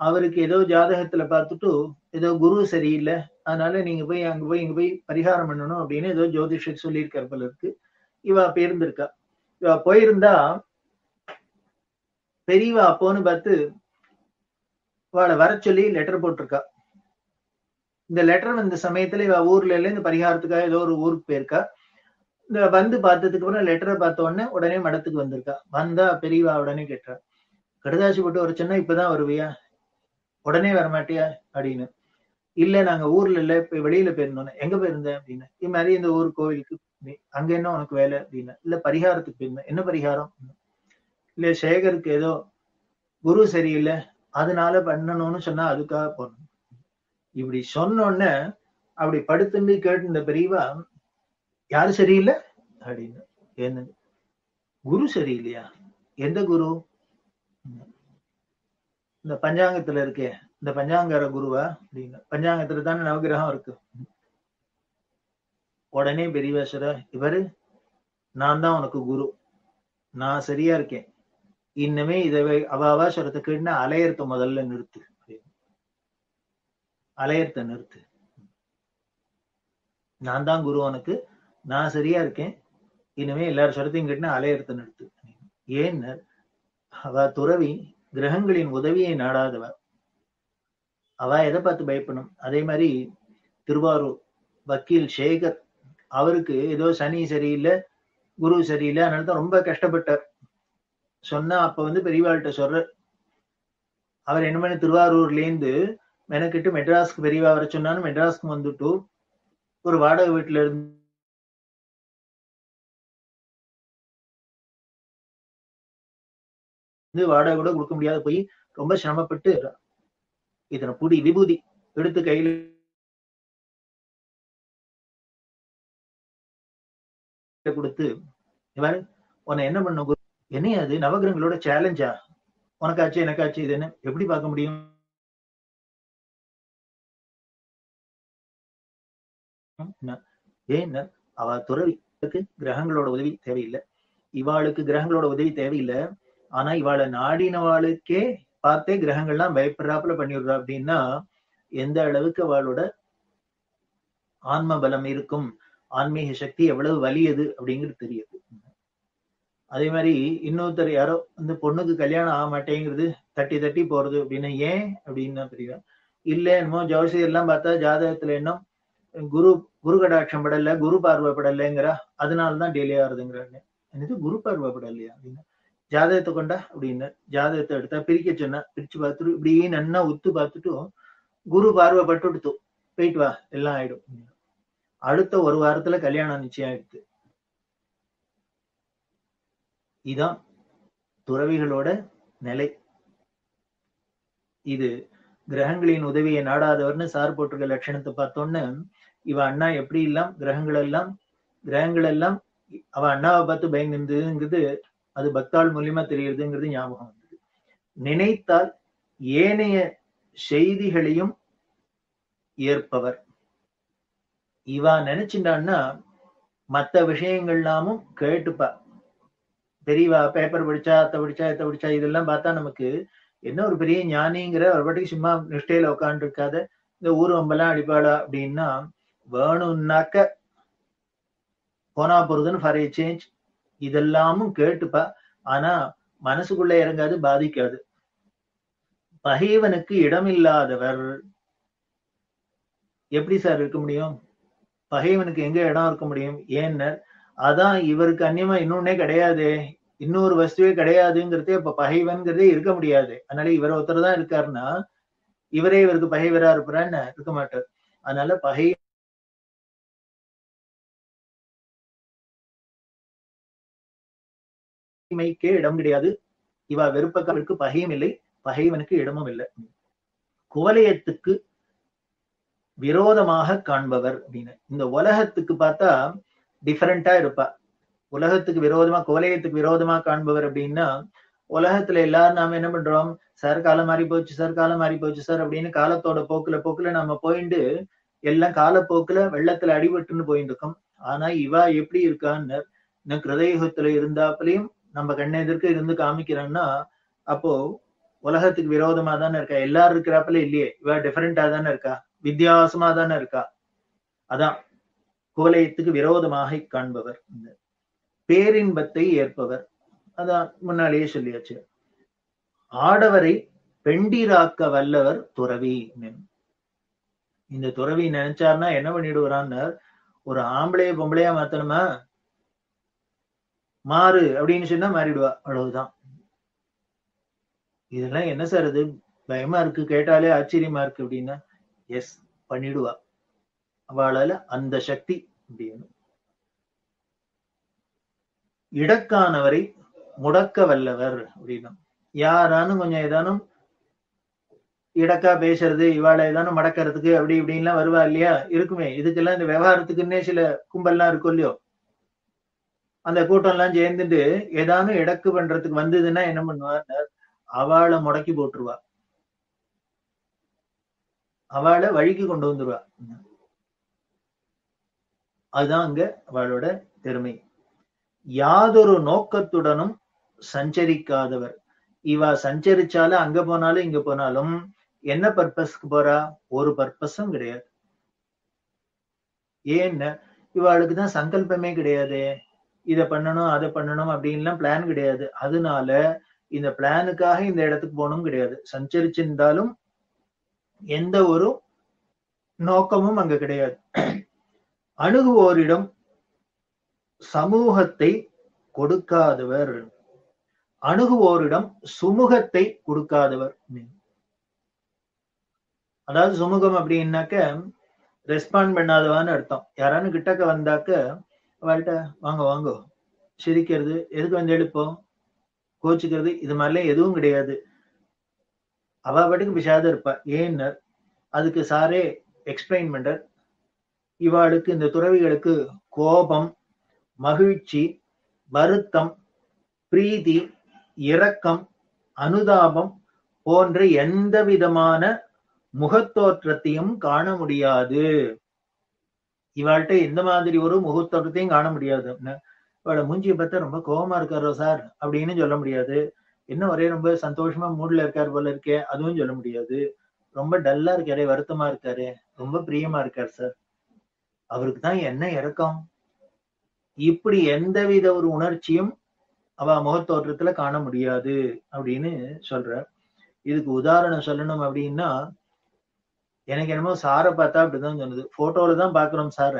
அவருக்கு ஏதோ ஜாதகத்துல பார்த்துட்டு ஏதோ குரு சரியில்லை அதனால நீங்க போய் அங்க போய் இங்க போய் பரிகாரம் பண்ணணும் அப்படின்னு ஏதோ ஜோதிஷர் சொல்லியிருக்கார் போல இருக்கு. இவ போயிருந்திருக்கா. இவ போயிருந்தா பெரியவா அப்போன்னு பார்த்து அவளை வர சொல்லி லெட்டர் போட்டிருக்கா. இந்த லெட்டர் வந்த சமயத்துல இவ ஊர்ல இல்ல இந்த பரிகாரத்துக்காக ஏதோ ஒரு ஊருக்கு போயிருக்கா. இந்த வந்து பார்த்ததுக்கு அப்புறம் லெட்டரை பார்த்த உடனே உடனே மடத்துக்கு வந்திருக்கா. வந்தா பெரியவா உடனே கேட்டா கடுதாசி போட்டு ஒரு சின்ன இப்பதான் வருவியா? உடனே வரமாட்டியா அப்படின்னு. இல்ல நாங்க ஊர்ல இல்ல இப்ப வெளியில போயிருந்தோம் எங்க போயிருந்தேன் அப்படின்னு. இது மாதிரி இந்த ஊர் கோவிலுக்கு அங்க என்ன உனக்கு வேலை அப்படின்னு. இல்ல பரிகாரத்துக்கு போயிருந்தேன் என்ன பரிகாரம்? இல்ல சேகருக்கு ஏதோ குரு சரியில்லை. அதனால பண்ணணும்னு சொன்னா அதுக்காக போனோம். இப்படி சொன்னோடனே அப்படி படுத்துண்டு கேட்டு இந்த பெரியவா யாரு சரியில்லை? அப்படின்னு. என்ன குரு சரியில்லையா? எந்த குரு? இந்த பஞ்சாங்கத்துல இருக்கே இந்த பஞ்சாங்கர குருவா அப்படின்னு. பஞ்சாங்கத்துல தானே நவகிரகம் இருக்கு. உடனே பெரியவாசர இவரு நான் தான் உனக்கு குரு. நான் சரியா இருக்கேன். இன்னமே இதை அவாவா சொல்றதுக்குன்னா அலையறத முதல்ல நிறுத்து. அலையறத நிறுத்து. நான் தான் குரு உனக்கு. நான் சரியா இருக்கேன். இனிமே எல்லாரும் சொல்றதையும் கேட்டுனா அலையறத நிறுத்து. ஏன்னு அவ துறவி கிரகங்களின் உதவியை நாடாதவ அவ எதை பார்த்து பயப்படணும்? அதே மாதிரி திருவாரூர் வக்கீல் சேகர் அவருக்கு ஏதோ சனி சரியில்லை குரு சரியில்லை அதனால தான் ரொம்ப கஷ்டப்பட்டார். சொன்னா அப்ப வந்து பெரியவாள்கிட்ட சொல்ற. அவர் என்ன பண்ணி திருவாரூர்ல இருந்து மெனக்கிட்டு மெட்ராஸ்க்கு பெரியவா வர சொன்னாலும் மெட்ராஸ்க்கு வந்துட்டு ஒரு வாடகை வீட்டுல இருந்து வாடகை கூட கொடுக்க முடியாத போய் ரொம்ப சிரமப்பட்டு இதனை புடி விபூதி எடுத்து கையில கொடுத்து இவர் உன்னை என்ன பண்ண குரு என்ன அது நவகிரகங்களோட சேலஞ்சா உனக்காச்சு எனக்காச்சு இது என்ன? எப்படி பார்க்க முடியும்? ஏன் அவ துறவிக்கு கிரகங்களோட உதவி தேவையில்லை. இவாளுக்கு கிரகங்களோட உதவி தேவையில்லை. ஆனா இவாளை நாடினவாளுக்கே பார்த்தே கிரகங்கள்லாம் பயப்படுறாப்புல பண்ணிவிடுறா அப்படின்னா எந்த அளவுக்கு அவளோட ஆன்ம பலம் இருக்கும்? ஆன்மீக சக்தி எவ்வளவு வலியது அப்படிங்கிறது தெரியுது. அதே மாதிரி இன்னொருத்தர் யாரோ இந்த பொண்ணுக்கு கல்யாணம் ஆக மாட்டேங்கிறது தட்டி தட்டி போறது அப்படின்னா ஏன் அப்படின்னு தெரியும் இல்ல என்னமோ ஜோசி எல்லாம் பார்த்தா ஜாதகத்துல இன்னும் குரு குரு கடாட்சம் படல குரு பார்வை படலைங்கிறா. அதனாலதான் டிலே ஆகுதுங்கிறாங்க என்னது குரு பார்வை படலையா அப்படின்னு? ஜாதகத்தை கொண்டா அப்படின்னு ஜாதகத்தை எடுத்தா பிரிக்க சொன்னா பிரிச்சு பார்த்துட்டு இப்படியே நன்னா உத்து பார்த்துட்டும் குரு பார்வை பட்டுடுத்து போயிட்டு வா எல்லாம் ஆயிடும். அடுத்த ஒரு வாரத்துல கல்யாணம் நிச்சயம் ஆயிடுது. இதான் துறவிகளோட நிலை. இது கிரகங்களின் உதவியை நாடாதவர்னு சார் போட்டிருக்க லட்சணத்தை பார்த்தோன்னு இவ அண்ணா எப்படி எல்லாம் கிரகங்கள் எல்லாம் கிரகங்கள் எல்லாம் அவ அண்ணாவை பார்த்து பயந்துங்கிறது அது பக்தாள் மூலியமா தெரியுதுங்கிறது ஞாபகம் வந்தது. நினைத்தால் ஏனைய செய்திகளையும் ஏற்பவர். இவா நினைச்சுட்டான்னா மத்த விஷயங்கள்லாமும் கேட்டுப்பா. பெரியவா பேப்பர் படிச்சா அத்தை படிச்சா எத்த படிச்சா இதெல்லாம் பார்த்தா நமக்கு என்ன ஒரு பெரிய ஞானிங்கிற ஒரு பாட்டுக்கு சும்மா நிஷ்டையில உட்காந்து இருக்காத இந்த ஊர் வம்பெல்லாம் அடிப்பாளா அப்படின்னா வேணும்னாக்க போனா போறதுன்னு ஃபார் ஏ சேஞ்ச் இதெல்லாமும் கேட்டுப்பா. ஆனா மனசுக்குள்ள இறங்காது பாதிக்காது. பகைவனுக்கு இடமில்லாதவர். எப்படி சார் இருக்க முடியும்? பகைவனுக்கு எங்க இடம் இருக்க முடியும்? ஏன்னர் அதான் இவருக்கு அந்நியமா இன்னொன்னே கிடையாது. இன்னொரு வஸ்துவே கிடையாதுங்கிறதே இப்ப பகைவன்கிறதே இருக்க முடியாது. அதனால இவர் ஒருத்தர் தான் இருக்காருன்னா இவரே இவருக்கு பகைவரா இருப்பான்னு இருக்க மாட்டார். அதனால பகை பகைமைக்கே இடம் கிடையாது. இவா வெறுப்பக்காவிற்கு பகையும் இல்லை பகைவனுக்கு இடமும் இல்லை. குவலயத்துக்கு விரோதமாக காண்பவர் அப்படின்னு. இந்த உலகத்துக்கு பார்த்தா டிஃபரெண்டா இருப்பா. உலகத்துக்கு விரோதமா குவலயத்துக்கு விரோதமா காண்பவர் அப்படின்னா உலகத்துல எல்லாரும் நாம என்ன பண்றோம்? சார் காலம் மாறி போச்சு சார் காலம் மாறி போச்சு சார் அப்படின்னு காலத்தோட போக்குல போக்குல நம்ம போயிட்டு எல்லாம் காலப்போக்குல வெள்ளத்துல அடிபட்டுன்னு போயிட்டு இருக்கோம் ஆனா இவா எப்படி இருக்கான்னு இன்னும் கிருதயுகத்துல இருந்தாப்புலயும் நம்ம கண்ணெதிர்க்க இருந்து காமிக்கிறான்னா அப்போ உலகத்துக்கு விரோதமா தானே இருக்கா? எல்லாரும் இருக்கிறாப்புல இல்லையே. இவ டிஃபரெண்டா தானே இருக்கா? வித்தியாசமா தானே இருக்கா? அதான் குவலயத்துக்கு விரோதமாக காண்பவர் பேரின்பத்தை ஏற்பவர். அதான் முன்னாலேயே சொல்லியாச்சு. ஆடவரை பெண்டீராக்க வல்லவர் துறவி இந்த துறவி நினைச்சாருன்னா என்ன பண்ணிடுவான்னு ஒரு ஆம்பளைய பொம்பளையா மாத்தணுமா? மாறு அப்படின்னு சொன்னா மாறிடுவா. அவ்வளவுதான். இதெல்லாம் என்ன சார் அது பயமா இருக்கு. கேட்டாலே ஆச்சரியமா இருக்கு அப்படின்னா எஸ் பண்ணிடுவா. அவளால அந்த சக்தி அப்படின்னு இடக்கானவரை முடக்க வல்லவர் அப்படின்னா யாரானும் கொஞ்சம் ஏதானும் இடக்கா பேசுறது இவாளை ஏதானும் மடக்கிறதுக்கு அப்படி இப்படின்லாம் வருவா இல்லையா? இருக்குமே. இதுக்கெல்லாம் இந்த விவகாரத்துக்குன்னே சில கும்பல்லாம் இருக்கும் இல்லையோ? அந்த கூட்டம் எல்லாம் சேர்ந்துட்டு ஏதாவது இடக்கு பண்றதுக்கு வந்ததுன்னா என்ன பண்ணுவார் அவளை முடக்கி போட்டுருவா அவளை வழிக்கு கொண்டு வந்துருவா அதுதான் அங்க அவளோட பெருமை. யாதொரு நோக்கத்துடனும் சஞ்சரிக்காதவர். இவ சஞ்சரிச்சாலும் அங்க போனாலும் இங்க போனாலும் என்ன பர்பஸ்க்கு போறா? ஒரு பர்பஸும் கிடையாது. ஏன்னு இவாளுக்கு தான் சங்கல்பமே கிடையாது. இதை பண்ணணும் அதை பண்ணணும் அப்படின்லாம் பிளான் கிடையாது. அதனால இந்த பிளானுக்காக இந்த இடத்துக்கு போகணும் கிடையாது. சஞ்சரிச்சிருந்தாலும் எந்த ஒரு நோக்கமும் அங்க கிடையாது. அணுகுவோரிடம் சமூகத்தை கொடுக்காதவர். அணுகுவோரிடம் சுமூகத்தை கொடுக்காதவர். அதாவது சுமூகம் அப்படின்னாக்க ரெஸ்பாண்ட் பண்ணாதவான்னு அர்த்தம். யாரானு கிட்டக்க வந்தாக்க அவள்கிட்ட வாங்க வாங்க. சிரிக்கிறது எதுக்கு வந்து எடுப்போம்? கோச்சுக்கிறது இது மாதிரிலாம் எதுவும் கிடையாது. அவ பாட்டுக்கு பிசாத இருப்பா. ஏன்னர் அதுக்கு சாரே எக்ஸ்பிளைன் பண்றார். இவாளுக்கு இந்த துறவிகளுக்கு கோபம் மகிழ்ச்சி வருத்தம் பிரீதி இரக்கம் அனுதாபம் போன்ற எந்த விதமான முகத்தோற்றத்தையும் காண முடியாது. இவாள்கிட்ட எந்த மாதிரி ஒரு முகத்தோட்டத்தையும் காண முடியாது. இவளை மூஞ்சியை பார்த்தா ரொம்ப கோபமா இருக்காரோ சார் அப்படின்னு சொல்ல முடியாது. என்ன ஒரே ரொம்ப சந்தோஷமா மூட்ல இருக்காரு போல இருக்கே அதுவும் சொல்ல முடியாது. ரொம்ப டல்லா இருக்காரு வருத்தமா இருக்காரு ரொம்ப பிரியமா இருக்காரு சார். அவருக்கு தான் என்ன இறக்கம்? இப்படி எந்தவித ஒரு உணர்ச்சியும் அவ முகத்தோற்றத்துல காண முடியாது அப்படின்னு சொல்ற இதுக்கு உதாரணம் சொல்லணும் அப்படின்னா எனக்கு என்னமோ சாரை பார்த்தா அப்படிதான் சொன்னது போட்டோல தான் பாக்குறோம் சார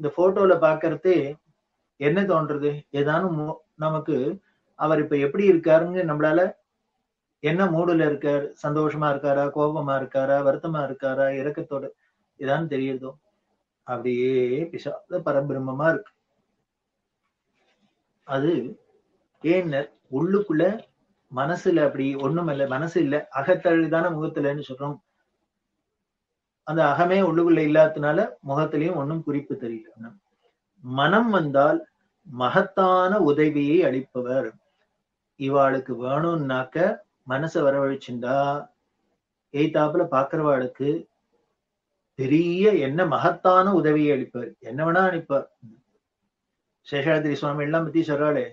இந்த போட்டோல பாக்குறது என்ன தோன்றது ஏதானும் நமக்கு அவர் இப்ப எப்படி இருக்காருங்க? நம்மளால என்ன மூடுல இருக்காரு? சந்தோஷமா இருக்காரா? கோபமா இருக்காரா? வருத்தமா இருக்காரா? இறக்கத்தோட இதான்னு தெரியுதோ அப்படியே பிசாத பரபிரம்மமா இருக்கு. அது ஏன்ன உள்ளுக்குள்ள மனசுல அப்படி ஒண்ணும் இல்லை மனசு இல்லை. அகத்தழுதான முகத்துலன்னு சொல்றோம். அந்த அகமே உள்ளுக்குள்ள இல்லாததுனால முகத்திலையும் ஒன்றும் குறிப்பு தெரியல. மனம் வந்தால் மகத்தான உதவியை அளிப்பவர். இவாளுக்கு வேணும்னாக்க மனசை வரவழைச்சுண்டா. எய்தாப்புல பாக்குறவாளுக்கு பெரிய என்ன மகத்தான உதவியை அளிப்பார். என்ன வேணா அனுப்பார் சேஷாதிரி சுவாமி எல்லாம் பத்தி சொல்றாளே.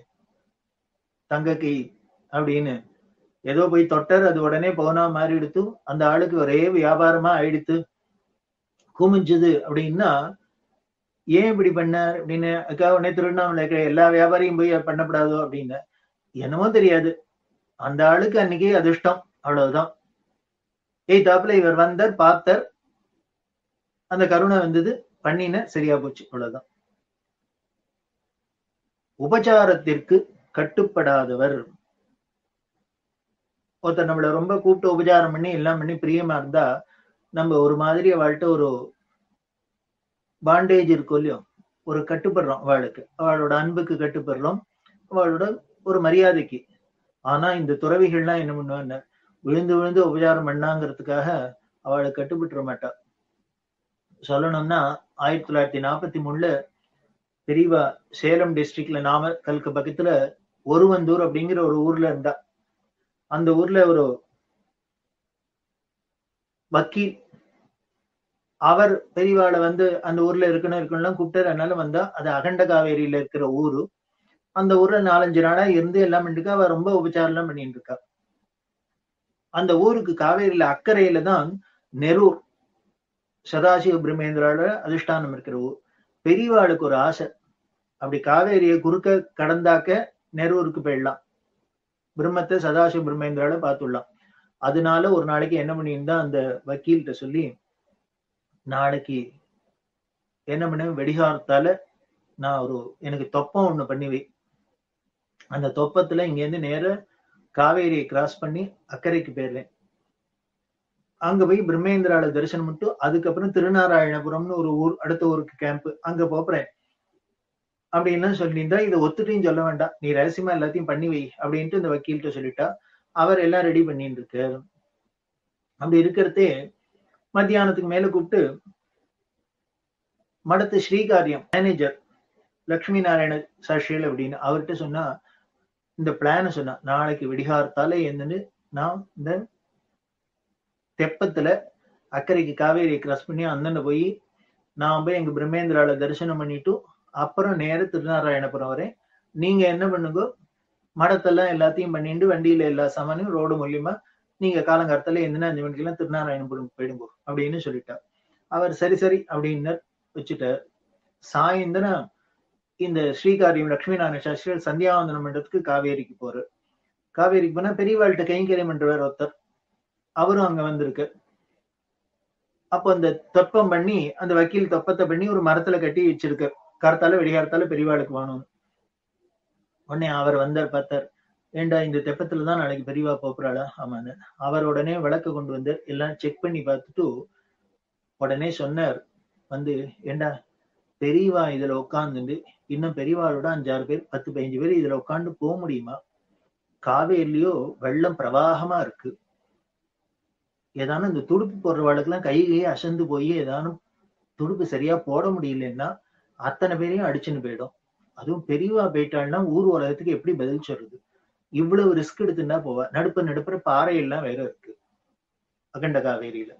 தங்கக்கை அப்படின்னு. ஏதோ போய் தொட்டர் அது உடனே போனா மாறி எடுத்து அந்த ஆளுக்கு ஒரே வியாபாரமா ஆயிடுத்து. குமிஞ்சது அப்படின்னா ஏன் இப்படி பண்ணார்? அப்படின்னு அக்கா உடனே திருவண்ணாமலை இருக்கிற எல்லா வியாபாரியும் போய் பண்ணப்படாதோ அப்படின்னு. என்னமோ தெரியாது. அந்த ஆளுக்கு அன்னைக்கு அதிர்ஷ்டம். அவ்வளவுதான். ஏய் தாப்புல இவர் வந்தார் பார்த்தார். அந்த கருணை வந்தது பண்ணின சரியா போச்சு. அவ்வளவுதான். உபச்சாரத்திற்கு கட்டுப்படாதவர். ஒருத்தர் நம்மள ரொம்ப கூப்பிட்டு உபச்சாரம் பண்ணி எல்லாம் பண்ணி பிரியமா இருந்தா நம்ம ஒரு மாதிரி அவள்கிட்ட ஒரு பாண்டேஜ் இருக்கும் இல்லையோ? ஒரு கட்டுப்படுறோம் அவளுக்கு. அவளோட அன்புக்கு கட்டுப்படுறோம். அவளோட ஒரு மரியாதைக்கு. ஆனா இந்த துறவிகள்லாம் என்ன பண்ணுவாங்க? விழுந்து விழுந்து உபச்சாரம் பண்ணாங்கிறதுக்காக அவளை கட்டுப்பட்டுற மாட்டா. சொல்லணும்னா ஆயிரத்தி தொள்ளாயிரத்தி நாற்பத்தி மூணுல பெரியவா சேலம் டிஸ்ட்ரிக்ட்ல நாமக்கலுக்கு பக்கத்துல ஒருவந்தூர் அப்படிங்கிற ஒரு ஊர்ல இருந்தா. அந்த ஊர்ல ஒரு வக்கீல். அவர் பெரியவாளை வந்து அந்த ஊர்ல இருக்கணும் இருக்கணும்லாம் கூப்பிட்டாரு. அதனால வந்தா அது அகண்ட காவேரியில இருக்கிற ஊரு அந்த ஊர்ல நாலஞ்சு நாளா இருந்து எல்லாம் பண்ணிருக்கா அவ ரொம்ப உபச்சாரம் எல்லாம் பண்ணிட்டு இருக்கா அந்த ஊருக்கு காவேரியில அக்கறையில தான் நெரூர் சதாசிவ பிரம்மேந்திரால அதிஷ்டானம் இருக்கிற ஊர். பெரியவாளுக்கு ஒரு ஆசை. அப்படி காவேரியை குறுக்க கடந்தாக்க நெரூருக்கு போயிடலாம். பிரம்மத்தை சதாசிவ பிரம்மேந்திரால பார்த்துடலாம். அதனால ஒரு நாளைக்கு என்ன பண்ணியிருந்தா அந்த வக்கீல்கிட்ட சொல்லி நாளைக்கு என்ன பண்ண வெடிகாரத்தால நான் ஒரு எனக்கு தொப்பம் ஒண்ணு பண்ணுவேன் அந்த தொப்பத்துல இங்க இருந்து நேர காவேரியை கிராஸ் பண்ணி அக்கறைக்கு போயிடுறேன். அங்க போய் பிரம்மேந்திரால தரிசனம் மட்டும் அதுக்கப்புறம் திருநாராயணபுரம்னு ஒரு ஊர் அடுத்த ஊருக்கு கேம்ப் அங்க போறேன். அப்படின்னு சொல்லியிருந்தா இதை ஒத்துட்டையும் சொல்ல வேண்டாம். நீ ரகசியமா எல்லாத்தையும் பண்ணி வை அப்படின்ட்டு இந்த வக்கீல்கிட்ட சொல்லிட்டா. அவர் எல்லாம் ரெடி பண்ணிட்டு இருக்காரு அப்படி இருக்கிறதே மத்தியானத்துக்கு மேல கூப்பிட்டு மடத்து ஸ்ரீகாரியம் மேனேஜர் லக்ஷ்மி நாராயண சாஷியல் அப்படின்னு அவர்கிட்ட சொன்னா இந்த பிளான சொன்னா நாளைக்கு விடிகாரத்தால என்னன்னு நான் இந்த தெப்பத்துல அக்கறைக்கு காவேரி கிராஸ் பண்ணி அந்தன போய் நான் போய் எங்க பிரம்மேந்திரால தரிசனம் பண்ணிட்டு அப்புறம் நேர திருநாராயணபுரம் வரேன். நீங்க என்ன பண்ணுங்க மடத்தெல்லாம் எல்லாத்தையும் பண்ணிட்டு வண்டியில எல்லா சாமானையும் ரோடு மூலியமா நீங்க காலங்காலத்துல எந்த அஞ்சு மணிக்கெல்லாம் திருநாராயணபுரம் போயிடுங்க அப்படின்னு சொல்லிட்டார். அவர் சரி சரி அப்படின்னு வச்சுட்டார். சாயந்தரம் இந்த ஸ்ரீகாரியம் லட்சுமி நாராயண சாஸ்திரிகள் சந்தியாவந்தனம் பண்றதுக்கு காவேரிக்கு போறார். காவேரிக்கு போனா பெரியவாழ்கிட்ட கைங்கரியம் பண்றவர் ஒருத்தர். அவரும் அங்க வந்திருக்கு அப்போ அந்த தொப்பம் பண்ணி அந்த வக்கீல் தொப்பத்தை பண்ணி ஒரு மரத்துல கட்டி வச்சிருக்க கருத்தால வெடிகார்த்தால பெரியவாளுக்கு வேணும் உடனே அவர் வந்தார் பார்த்தார். ஏண்டா இந்த தெப்பத்துல தான் நாளைக்கு பெரியவா போப்புறாளா ஆமான்னு. அவர் உடனே விளக்க கொண்டு வந்து எல்லாம் செக் பண்ணி பார்த்துட்டு உடனே சொன்னார் வந்து ஏண்டா பெரியவா இதுல உட்காந்துட்டு இன்னும் பெரியவாளோட அஞ்சாறு பேர் பத்து பதினஞ்சு பேர் இதுல உட்காந்து போக முடியுமா? காவேரிலயோ வெள்ளம் பிரவாகமா இருக்கு. ஏதானும் இந்த துடுப்பு போடுறவாளுக்கெல்லாம் கை கையே அசந்து போய் ஏதானும் துடுப்பு சரியா போட முடியலன்னா அத்தனை பேரையும் அடிச்சுன்னு போயிடும். அதுவும் பெரியவா போயிட்டாள்னா ஊர் உலகத்துக்கு எப்படி பதில் சொல்றது? இவ்வளவு ரிஸ்க் எடுத்துன்னா போவா. நடுப்ப நடுப்புற பாறை எல்லாம் வேற இருக்கு. அகண்ட காவேரியில.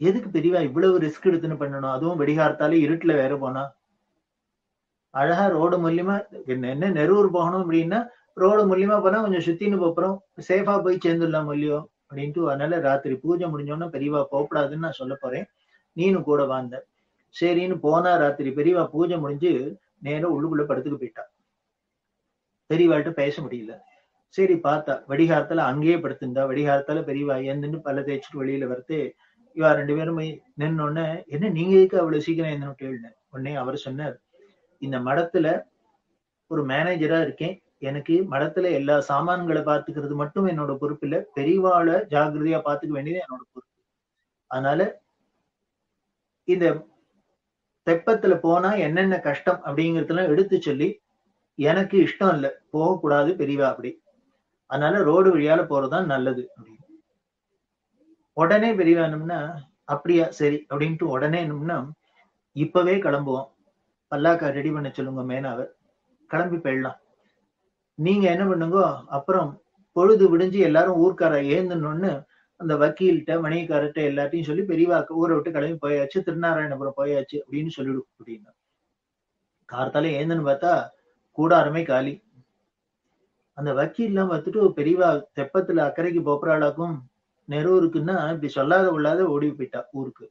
எதுக்கு பெரியவா இவ்வளவு ரிஸ்க் எடுத்துன்னு பண்ணணும்? அதுவும் வெடிகாரத்தாலே இருட்டுல வேற போனா. அழகா ரோடு மூலியமா என்ன என்ன நெரூர் போகணும் அப்படின்னா ரோடு மூலியமா போனா கொஞ்சம் சுத்தின்னு போப்புறோம். சேஃபா போய் சேர்ந்துடலாம் இல்லையோ அப்படின்ட்டு அதனால ராத்திரி பூஜை முடிஞ்சோன்னா பெரியவா போகக்கூடாதுன்னு நான் சொல்ல போறேன். நீனும் கூட வாழ்ந்த சரின்னு போனா ராத்திரி பெரியவா பூஜை முடிஞ்சு நேரம் உள்ளுக்குள்ள படுத்துக்கு போயிட்டா. பெரியவாள்கிட்ட பேச முடியல. சரி பார்த்தா வடிகாரத்துல அங்கேயே படுத்திருந்தா வடிகாரத்தால பெரியவா ஏந்துன்னு பல தேய்ச்சிட்டு வெளியில வரத்து இவா ரெண்டு பேரும் நின்னோடனே என்ன நீங்க எதுக்கு அவ்வளவு சீக்கிரம் என்னன்னு கேளுனேன் உடனே அவர் சொன்னார் இந்த மடத்துல ஒரு மேனேஜரா இருக்கேன். எனக்கு மடத்துல எல்லா சாமான்களை பாத்துக்கிறது மட்டும் என்னோட பொறுப்பு இல்ல. பெரியவாளை ஜாகிரதையா பாத்துக்க வேண்டியது என்னோட பொறுப்பு. அதனால இந்த தெப்பத்துல போனா என்னென்ன கஷ்டம் அப்படிங்கறதெல்லாம் எடுத்து சொல்லி எனக்கு இஷ்டம் இல்ல. போகக்கூடாது பெரியவா அப்படி. அதனால ரோடு வழியால போறதுதான் நல்லது அப்படின்னு. உடனே பெரியவா என்னம்னா அப்படியா சரி அப்படின்ட்டு உடனே என்னம்னா இப்பவே கிளம்புவோம். பல்லாக்கா ரெடி பண்ண சொல்லுங்க மேனாவை. கிளம்பி போயிடலாம். நீங்க என்ன பண்ணுங்க அப்புறம் பொழுது விடிஞ்சு எல்லாரும் ஊர்க்கார ஏந்தணும்னு அந்த வக்கீல்கிட்ட மணியக்காரர்கிட்ட எல்லாத்தையும் சொல்லி பெரியவா ஊரை விட்டு கிளம்பி போயாச்சு திருநாராயணபுரம் போயாச்சு அப்படின்னு சொல்லிடும் அப்படின்னா. கார்த்தால ஏந்தன்னு பார்த்தா கூடாரமே காலி. அந்த வக்கீல்லாம் பார்த்துட்டு பெரியவா தெப்பத்துல அக்கறைக்கு போப்பராளாக்கும் நெரூருக்குன்னா இப்படி சொல்லாத உள்ளாத ஓடி போயிட்டா ஊருக்கு.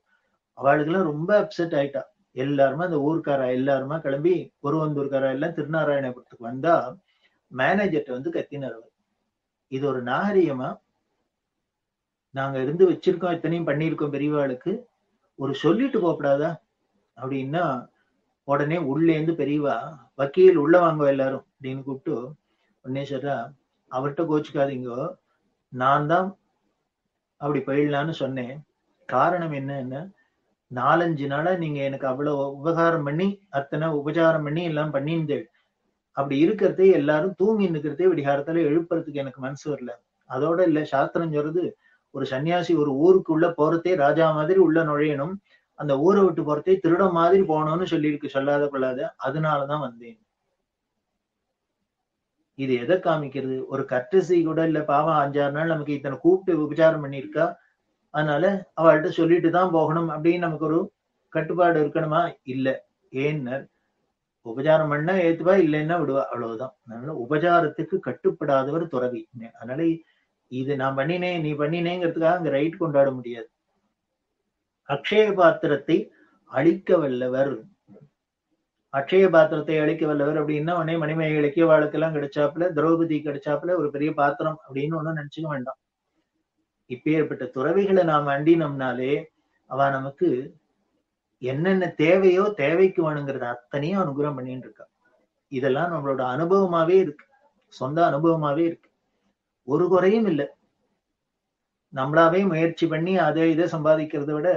அவளுக்கெல்லாம் ரொம்ப அப்செட் ஆயிட்டா. எல்லாருமே அந்த ஊர்க்காரா எல்லாருமா கிளம்பி ஒருவந்தூர்காரா எல்லாம் திருநாராயணபுரத்துக்கு வந்தா மேனேஜர்கிட்ட வந்து கத்தினர் இது ஒரு நாகரிகமா நாங்க இருந்து வச்சிருக்கோம் இத்தனையும் பண்ணியிருக்கோம் பெரியவாளுக்கு. ஒரு சொல்லிட்டு போகப்படாதா? அப்படின்னா உடனே உள்ளேந்து இருந்து பெரியவா வக்கீல் உள்ள வாங்க எல்லாரும் அப்படின்னு கூப்பிட்டு உடனே சொல்றா அவர்கிட்ட கோச்சுக்காதீங்க. நான் தான் அப்படி போயிடலான்னு சொன்னேன். காரணம் என்னன்னா நாலஞ்சு நாளா நீங்க எனக்கு அவ்வளவு உபகாரம் பண்ணி அத்தனை உபச்சாரம் பண்ணி எல்லாம் பண்ணியிருந்தேன் அப்படி இருக்கிறதே எல்லாரும் தூங்கி நிற்கிறதே விடிகாரத்துல எழுப்புறதுக்கு எனக்கு மனசு வரல. அதோட இல்ல சாஸ்திரம் சொல்றது ஒரு சன்னியாசி ஒரு ஊருக்கு உள்ள போறதே ராஜா மாதிரி உள்ள நுழையணும். அந்த ஊரை விட்டு போறதே திருட மாதிரி போகணும்னு சொல்லியிருக்கு சொல்லாத கொள்ளாத. அதனாலதான் வந்தேன். இது எதை காமிக்கிறது? ஒரு கட்டசி கூட இல்ல பாவம் அஞ்சாறு நாள் நமக்கு இத்தனை கூப்பிட்டு உபச்சாரம் பண்ணியிருக்கா? அதனால அவள்கிட்ட சொல்லிட்டு தான் போகணும் அப்படின்னு நமக்கு ஒரு கட்டுப்பாடு இருக்கணுமா? இல்ல. ஏன்னர் உபச்சாரம் பண்ணா ஏத்துவா இல்லைன்னா விடுவா. அவ்வளவுதான். அதனால உபச்சாரத்துக்கு கட்டுப்படாதவர் துறவி. அதனால இது நான் பண்ணினேன் நீ பண்ணினேங்கிறதுக்காக அங்க ரைட் கொண்டாட முடியாது. அக்ஷய பாத்திரத்தை அழிக்க வல்லவர். அக்ஷய பாத்திரத்தை அழிக்க வல்லவர் அப்படின்னா உடனே மணிமய இலக்கிய வாழ்க்கெல்லாம் கிடைச்சாப்புல திரௌபதி கிடைச்சாப்புல ஒரு பெரிய பாத்திரம் அப்படின்னு ஒண்ணும் நினைச்சுக்க வேண்டாம். இப்பேற்பட்ட துறவிகளை நாம் அண்டினோம்னாலே அவ நமக்கு என்னென்ன தேவையோ தேவைக்கு வேணுங்கிறத அத்தனையும் அனுகிரகம் பண்ணிட்டு இருக்கா. இதெல்லாம் நம்மளோட அனுபவமாவே இருக்கு. சொந்த அனுபவமாவே இருக்கு. ஒரு குறையும் இல்லை. நம்மளாவே முயற்சி பண்ணி அதை இதை சம்பாதிக்கிறத விட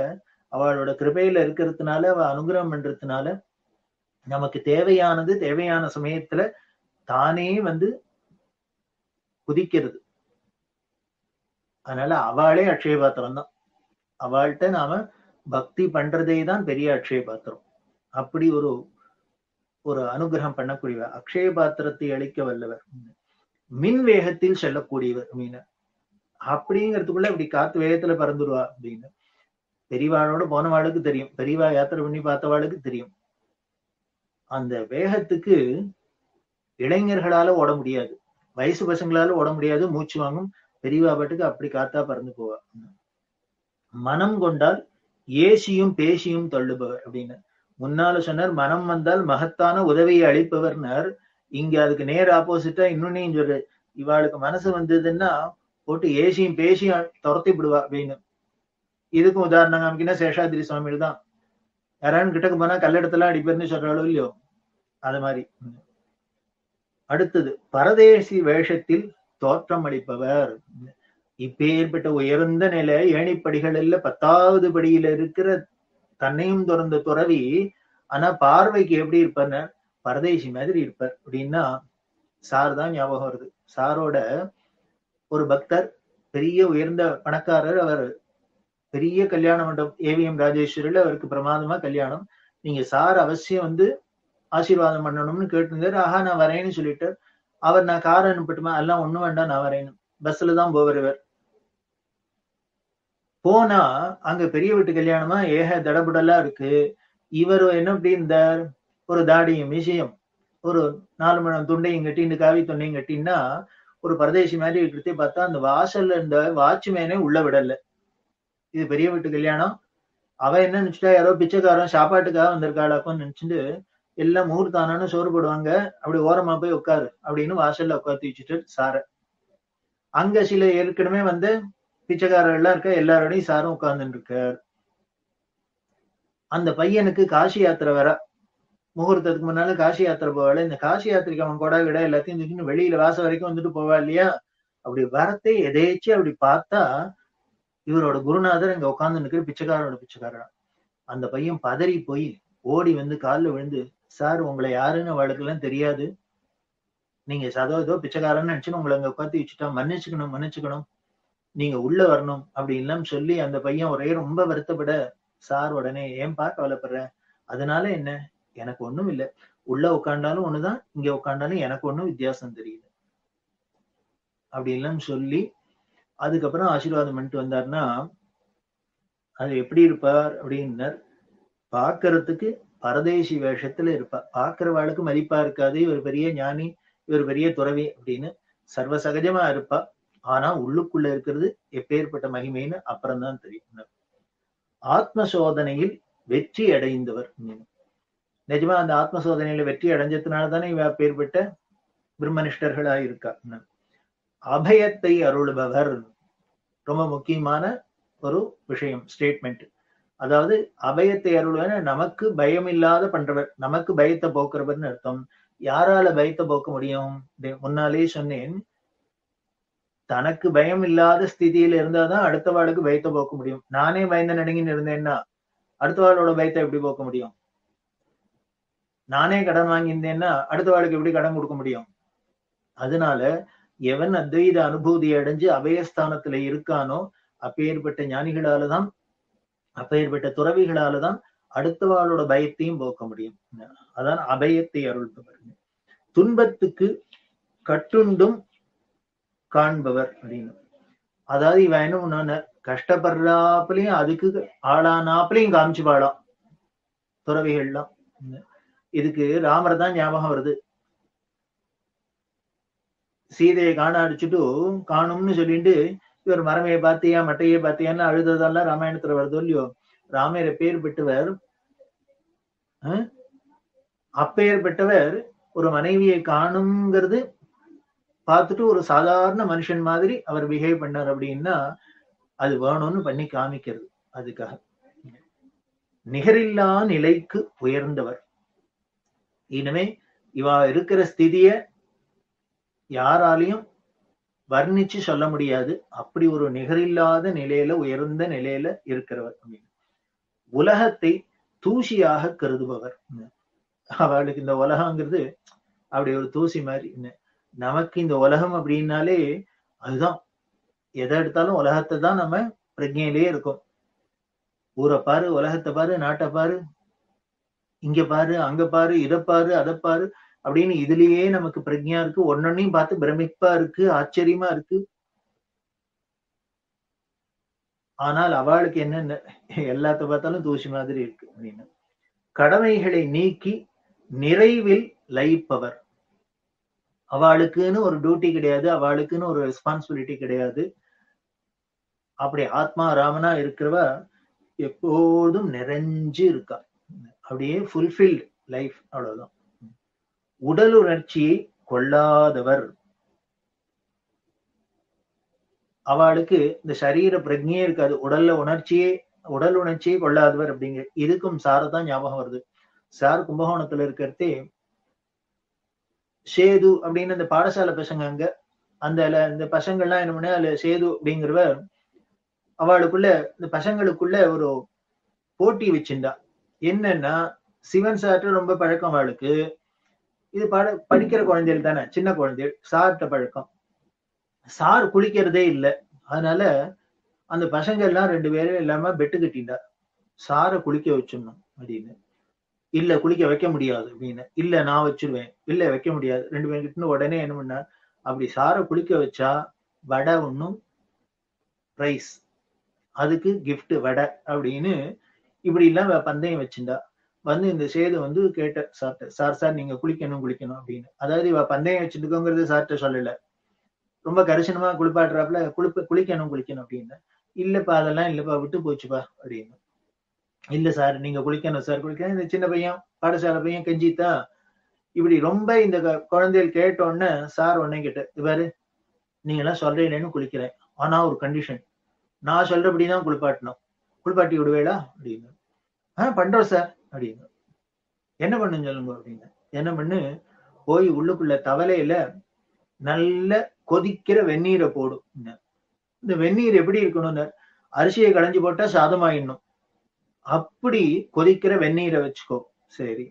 அவளோட கிருபையில இருக்கிறதுனால அவ அனுகிரகம் பண்றதுனால நமக்கு தேவையானது தேவையான சமயத்துல தானே வந்து குதிக்கிறது. அதனால அவளே அக்ஷய பாத்திரம் தான் அவள்கிட்ட நாம பக்தி பண்றதே தான் பெரிய அக்ஷய பாத்திரம் அப்படி ஒரு ஒரு அனுகிரகம் பண்ணக்கூடியவர் அக்ஷய பாத்திரத்தை அளிக்க வல்லவர். மின் வேகத்தில் செல்லக்கூடியவர் அப்படின்னு. அப்படிங்கிறதுக்குள்ள இப்படி காத்து வேகத்துல பறந்துருவா அப்படின்னு. பெரியவாளோட போனவாளுக்கு தெரியும். பெரியவா யாத்திரை பண்ணி பார்த்தவாளுக்கு தெரியும். அந்த வேகத்துக்கு இளைஞர்களால ஓட முடியாது. வயசு பசங்களால ஓட முடியாது. மூச்சு வாங்கும். பெரியவா பாட்டுக்கு அப்படி காத்தா பறந்து போவா. மனம் கொண்டால் ஏசியும் பேசியும் தள்ளுபவர் அப்படின்னு. முன்னால சொன்னார் மனம் வந்தால் மகத்தான உதவியை அளிப்பவர்னர் இங்க அதுக்கு நேர் ஆப்போசிட்டா இன்னொன்னு சொல்ற இவாளுக்கு மனசு வந்ததுன்னா போட்டு ஏசியும் பேசியும் துரத்தி விடுவா அப்படின்னு. இதுக்கும் உதாரணம் காமிக்கினா சேஷாதிரி சுவாமிகள் தான். யாராவது கிட்டக்கு போனா கல்லெடுத்தெல்லாம் அடிப்பேர்னு அளவு இல்லையோ? அது மாதிரி. அடுத்தது பரதேசி வேஷத்தில் தோற்றம் அளிப்பவர். இப்பேற்பட்ட உயர்ந்த நிலை ஏணிப்படிகளில் பத்தாவது படியில இருக்கிற தன்னையும் துறந்த துறவி ஆனா பார்வைக்கு எப்படி இருப்பார்னா? பரதேசி மாதிரி இருப்பார். அப்படின்னா சார் தான் ஞாபகம் வருது. சாரோட ஒரு பக்தர் பெரிய உயர்ந்த பணக்காரர் அவர் பெரிய கல்யாண மண்டபம் ஏவிஎம் ராஜேஸ்வரில் அவருக்கு பிரமாதமா கல்யாணம். நீங்க சார் அவசியம் வந்து ஆசீர்வாதம் பண்ணணும்னு கேட்டிருந்தாரு. ஆஹா நான் வரேன்னு சொல்லிட்டு அவர் நான் கார் அனுப்பட்டுமா? எல்லாம் ஒண்ணும் வேண்டாம் நான் வரேன்னு. பஸ்ல தான் போவர் இவர். போனா அங்க பெரிய வீட்டு கல்யாணமா? ஏக தடபுடலா இருக்கு. இவர் என்ன அப்படி இருந்தார்? ஒரு தாடியும் விஷயம் ஒரு நாலு மணம் துண்டையும் கட்டின்னு காவி துண்டையும் கட்டின்னா ஒரு பரதேசி மாதிரி இருக்கிறதே பார்த்தா அந்த வாசல்ல இருந்த வாட்ச்மேனே உள்ள விடல. இது பெரிய வீட்டு கல்யாணம். அவ என்ன நினைச்சிட்டா யாரோ பிச்சைக்காரன் சாப்பாட்டுக்காக வந்திருக்காளாக்கும்னு நினைச்சிட்டு எல்லாம் முகூர்த்தானு சோறு போடுவாங்க அப்படி ஓரமா போய் உட்காரு அப்படின்னு வாசல்ல உட்காந்து வச்சுட்டு சார. அங்க சில ஏற்கனவே வந்து பிச்சைக்காரர் எல்லாம் இருக்க எல்லாரோடையும் சாரும் உட்கார்ந்துட்டு இருக்கார். அந்த பையனுக்கு காசி யாத்திரை வர. முகூர்த்தத்துக்கு முன்னால காசி யாத்திரை போவாள். இந்த காசி யாத்திரைக்கு அவன் கூட விட எல்லாத்தையும் தூக்கிட்டு வெளியில வாசம் வரைக்கும் வந்துட்டு போவா இல்லையா? அப்படி வரத்தை எதேச்சு அப்படி பார்த்தா இவரோட குருநாதர் இங்க உட்கார்ந்து நிக்கிற பிச்சைக்காரனோட பிச்சைக்காரன் அந்த பையன் பதறி போய் ஓடி வந்து காலில் விழுந்து சார் உங்களை யாருன்னு அவளுக்கு எல்லாம் தெரியாது. நீங்க சதோ ஏதோ பிச்சைக்காரன்னு நினைச்சுன்னு உங்களை அங்க உட்காந்து வச்சுட்டா மன்னிச்சுக்கணும் மன்னிச்சுக்கணும். நீங்க உள்ள வரணும். அப்படின்லாம் சொல்லி அந்த பையன் ஒரே ரொம்ப வருத்தப்பட சார் உடனே ஏன்பா கவலைப்படுற? அதனால என்ன? எனக்கு ஒண்ணும் இல்லை. உள்ள உட்காண்டாலும் ஒண்ணுதான் இங்க உட்காண்டாலும் எனக்கு ஒண்ணும் வித்தியாசம் தெரியல. அப்படின்லாம் சொல்லி அதுக்கப்புறம் ஆசீர்வாதம் பண்ணிட்டு வந்தாருன்னா அது எப்படி இருப்பார் அப்படின்னார். பாக்குறதுக்கு பரதேசி வேஷத்துல இருப்பார். பாக்குறவாளுக்கு மதிப்பா இருக்காது இவர் பெரிய ஞானி இவர் பெரிய துறவி அப்படின்னு சர்வசகஜமா இருப்பா. ஆனா உள்ளுக்குள்ள இருக்கிறது எப்பேற்பட்ட மகிமைன்னு அப்புறம்தான் தெரியும். ஆத்ம சோதனையில் வெற்றி அடைந்தவர் நிஜமா அந்த ஆத்ம சோதனையில வெற்றி அடைஞ்சதுனால தானே இவ அப்பேற்பட்ட பிரம்மனிஷ்டர்களா இருக்கா அபயத்தை அருள்பவர். ரொம்ப முக்கியமான ஒரு விஷயம் ஸ்டேட்மெண்ட் அதாவது அபயத்தை அருள்வர் நமக்கு பயம் இல்லாத பண்றவர் நமக்கு பயத்தை போக்குறவர்னு அர்த்தம். யாரால பயத்தை போக்க முடியும்? முன்னாலே சொன்னேன். தனக்கு பயம் இல்லாத ஸ்திதியில இருந்தாதான் அடுத்த வாளுக்கு பயத்தை போக்க முடியும். நானே பயந்த நடுங்கின்னு இருந்தேன்னா அடுத்த வாழோட பயத்தை எப்படி போக்க முடியும்? நானே கடன் வாங்கியிருந்தேன்னா அடுத்த வாளுக்கு எப்படி கடன் கொடுக்க முடியும்? அதனால எவன் அத்வைத அனுபூதி அடைஞ்சு அபயஸ்தானத்துல இருக்கானோ அப்பேற்பட்ட ஞானிகளாலதான் அப்பேற்பட்ட துறவிகளாலதான் அடுத்தவாளோட பயத்தையும் போக்க முடியும். அதான் அபயத்தை அருள்பவர். துன்பத்துக்கு கட்டுண்டும் காண்பவர் அப்படின்னு. அதாவது இவன் என்ன ஒண்ணு கஷ்டப்படுறாப்புலயும் அதுக்கு ஆளானாப்புலயும் காமிச்சு பாடம் துறவிகள்லாம். இதுக்கு ராமர் தான் ஞாபகம் வருது. சீதையை காண அடிச்சுட்டு காணும்னு சொல்லிட்டு இவர் மரமையை பார்த்தியா மட்டையை பார்த்தியான்னு அழுததெல்லாம் ராமாயணத்துல வருதோ இல்லையோ ராமர் பேர் பெற்றவர் அப்பெயர் பெற்றவர் ஒரு மனைவியை காணுங்கிறது பார்த்துட்டு ஒரு சாதாரண மனுஷன் மாதிரி அவர் பிஹேவ் பண்ணார் அப்படின்னா அது வேணும்னு பண்ணி காமிக்கிறது. அதுக்காக. நிகரில்லா நிலைக்கு உயர்ந்தவர். இனிமே இவா இருக்கிற ஸ்திதிய யாராலையும் வர்ணிச்சு சொல்ல முடியாது. அப்படி ஒரு நிகரில்லாத நிலையில உயர்ந்த நிலையில இருக்கிறவர் அப்படின்னு. உலகத்தை தூசியாக கருதுபவர் அவளுக்கு இந்த உலகங்கிறது அப்படி ஒரு தூசி மாதிரி நமக்கு இந்த உலகம் அப்படின்னாலே அதுதான். எதை எடுத்தாலும் உலகத்தை தான் நம்ம பிரஜையிலேயே இருக்கோம். ஊரை பாரு உலகத்தை பாரு நாட்டை பாரு இங்க பாரு அங்க பாரு இதை பாரு அதை பாரு அப்படின்னு இதுலயே நமக்கு பிரஜா இருக்கு. ஒன்னொன்னையும் பார்த்து பிரமிப்பா இருக்கு ஆச்சரியமா இருக்கு. ஆனால் அவளுக்கு என்னென்ன? எல்லாத்த பார்த்தாலும் தூசி மாதிரி இருக்கு அப்படின்னு. கடமைகளை நீக்கி நிறைவில் லயிப்பவர். அவளுக்குன்னு ஒரு டியூட்டி கிடையாது அவளுக்குன்னு ஒரு ரெஸ்பான்சிபிலிட்டி கிடையாது. அப்படி ஆத்மா ராமனா இருக்கிறவ எப்போதும் நிறைஞ்சு இருக்கா. அப்படியே ஃபுல்ஃபில்டு லைஃப் அவ்வளவுதான். உடல் உணர்ச்சியை கொள்ளாதவர். அவளுக்கு இந்த சரீர பிரஜையே இருக்காது. உடல்ல உணர்ச்சியே உடல் உணர்ச்சியை கொள்ளாதவர் அப்படிங்கிற இதுக்கும் சாரை தான் ஞாபகம் வருது. சார் கும்பகோணத்துல இருக்கிறதே சேது அப்படின்னு அந்த பாடசாலை பசங்க அங்க அந்த இந்த பசங்கள்லாம் என்ன பண்ண அதுல சேது அப்படிங்கிறவர் அவளுக்குள்ள இந்த பசங்களுக்குள்ள ஒரு போட்டி வச்சிருந்தா. என்னன்னா சிவன் சார்ட்ட ரொம்ப பழக்கம் அவளுக்கு. இது பட படிக்கிற குழந்தைகள் தானே சின்ன குழந்தைகள் சார்ட்ட பழக்கம். சார் குளிக்கிறதே இல்லை. அதனால அந்த பசங்க எல்லாம் ரெண்டு பேரும் இல்லாம பெட்டு கட்டிண்டா சாரை குளிக்க வச்சிடணும் அப்படின்னு. இல்ல குளிக்க வைக்க முடியாது அப்படின்னு. இல்ல நான் வச்சிருவேன். இல்ல வைக்க முடியாது. ரெண்டு பேரும் கிட்ட உடனே என்ன பண்ணா அப்படி சாரை குளிக்க வச்சா வடை ஒண்ணும் பிரைஸ் அதுக்கு கிஃப்ட் வடை அப்படின்னு இப்படி எல்லாம் பந்தயம் வச்சிருந்தா வந்து இந்த சேது வந்து கேட்ட சார்ட்ட சார் சார் நீங்க குளிக்கணும் குளிக்கணும் அப்படின்னு. அதாவது இவ பந்தயம் வச்சுட்டுக்கோங்கிறது சார்ட்ட சொல்லல. ரொம்ப கரிசனமா குளிப்பாட்டுறாப்புல குளிப்ப குளிக்கணும் குளிக்கணும் அப்படின்னு. இல்லப்பா அதெல்லாம் இல்லப்பா விட்டு போச்சுப்பா அப்படின்னு. இல்ல சார் நீங்க குளிக்கணும் சார் குளிக்கணும். இந்த சின்ன பையன் பாடசாலை பையன் கெஞ்சித்தா இப்படி ரொம்ப இந்த குழந்தைகள் கேட்ட உடனே சார் உடனே கேட்ட இவரு நீங்க எல்லாம் சொல்றீங்களேன்னு குளிக்கிறேன். ஆனா ஒரு கண்டிஷன் நான் சொல்றபடிதான் குளிப்பாட்டணும். குளிப்பாட்டி விடுவேடா அப்படின்னு. ஆஹ் பண்றோம் சார் அப்படின்னு. என்ன பண்ணுன்னு சொல்லுங்க அப்படின்னு. என்ன பண்ணு போய் உள்ளுக்குள்ள தவலையில நல்ல கொதிக்கிற வெந்நீரை போடும் இந்த வெந்நீர் எப்படி இருக்கணும்னு அரிசியை களைஞ்சு போட்டா சாதமாயிடணும். அப்படி கொதிக்கிற வெந்நீரை வச்சுக்கோ சரி.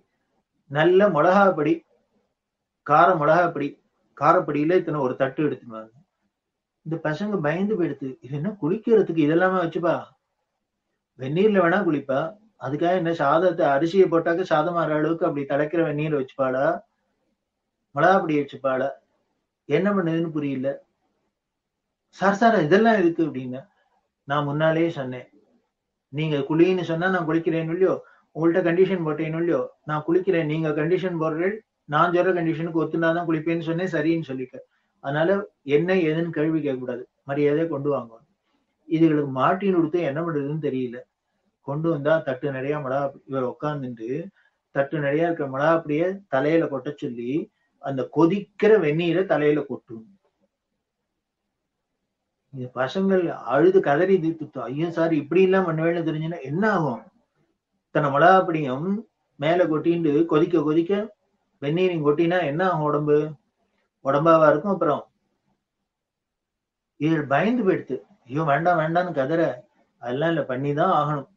நல்ல மிளகாப்பொடி கார பொடி காரப்பொடியில இத்தனை ஒரு தட்டு எடுத்துன்னு இந்த பசங்க பயந்து போயிடுது இது என்ன குளிக்கிறதுக்கு இதெல்லாமே வச்சுப்பா. வெந்நீர்ல வேணா குளிப்பா அதுக்காக என்ன சாதத்தை அரிசியை போட்டாக்க சாதம் ஆற அளவுக்கு அப்படி தலைக்கிற வெந்நீர் வச்சுப்பாளா? பொடி வச்சுப்பாளா? என்ன பண்ணுதுன்னு புரியல. சார் சார் இதெல்லாம் இருக்கு அப்படின்னு நான் முன்னாலேயே சொன்னேன். நீங்க குளின்னு சொன்னா நான் குளிக்கிறேன்னு இல்லையோ? உங்கள்ட்ட கண்டிஷன் போட்டேன்னு இல்லையோ? நான் குளிக்கிறேன். நீங்க கண்டிஷன் போடுறேன் நான் சொல்ற கண்டிஷனுக்கு ஒத்துனாதான் குளிப்பேன்னு சொன்னேன் சரின்னு சொல்லிக்க அதனால என்ன ஏதுன்னு கேள்வி கேட்கக்கூடாது. மரியாதையை கொண்டு வாங்க. இதுகளுக்கு மாட்டின்னு கொடுத்து என்ன பண்றதுன்னு தெரியல. கொண்டு வந்தா தட்டு நிறைய மிளகா இவர் உட்காந்துட்டு தட்டு நிறைய இருக்கிற மிளகா அப்படியே தலையில கொட்ட சொல்லி அந்த கொதிக்கிற வெந்நீரை தலையில கொட்டும் இந்த பசங்கள் அழுது கதறி தீர்த்து ஐயோ சார் இப்படி எல்லாம் பண்ணுவேன்னு தெரிஞ்சுன்னா என்ன ஆகும்? தன்னை மிளகாப்படியும் மேல கொட்டிண்டு கொதிக்க கொதிக்க வெந்நீரையும் கொட்டினா என்ன ஆகும் உடம்பு? உடம்பாவா இருக்கும் அப்புறம். இது பயந்து போயிடுத்து ஐயோ வேண்டாம் வேண்டாம்னு கதற. அதெல்லாம் இல்ல பண்ணிதான் ஆகணும்.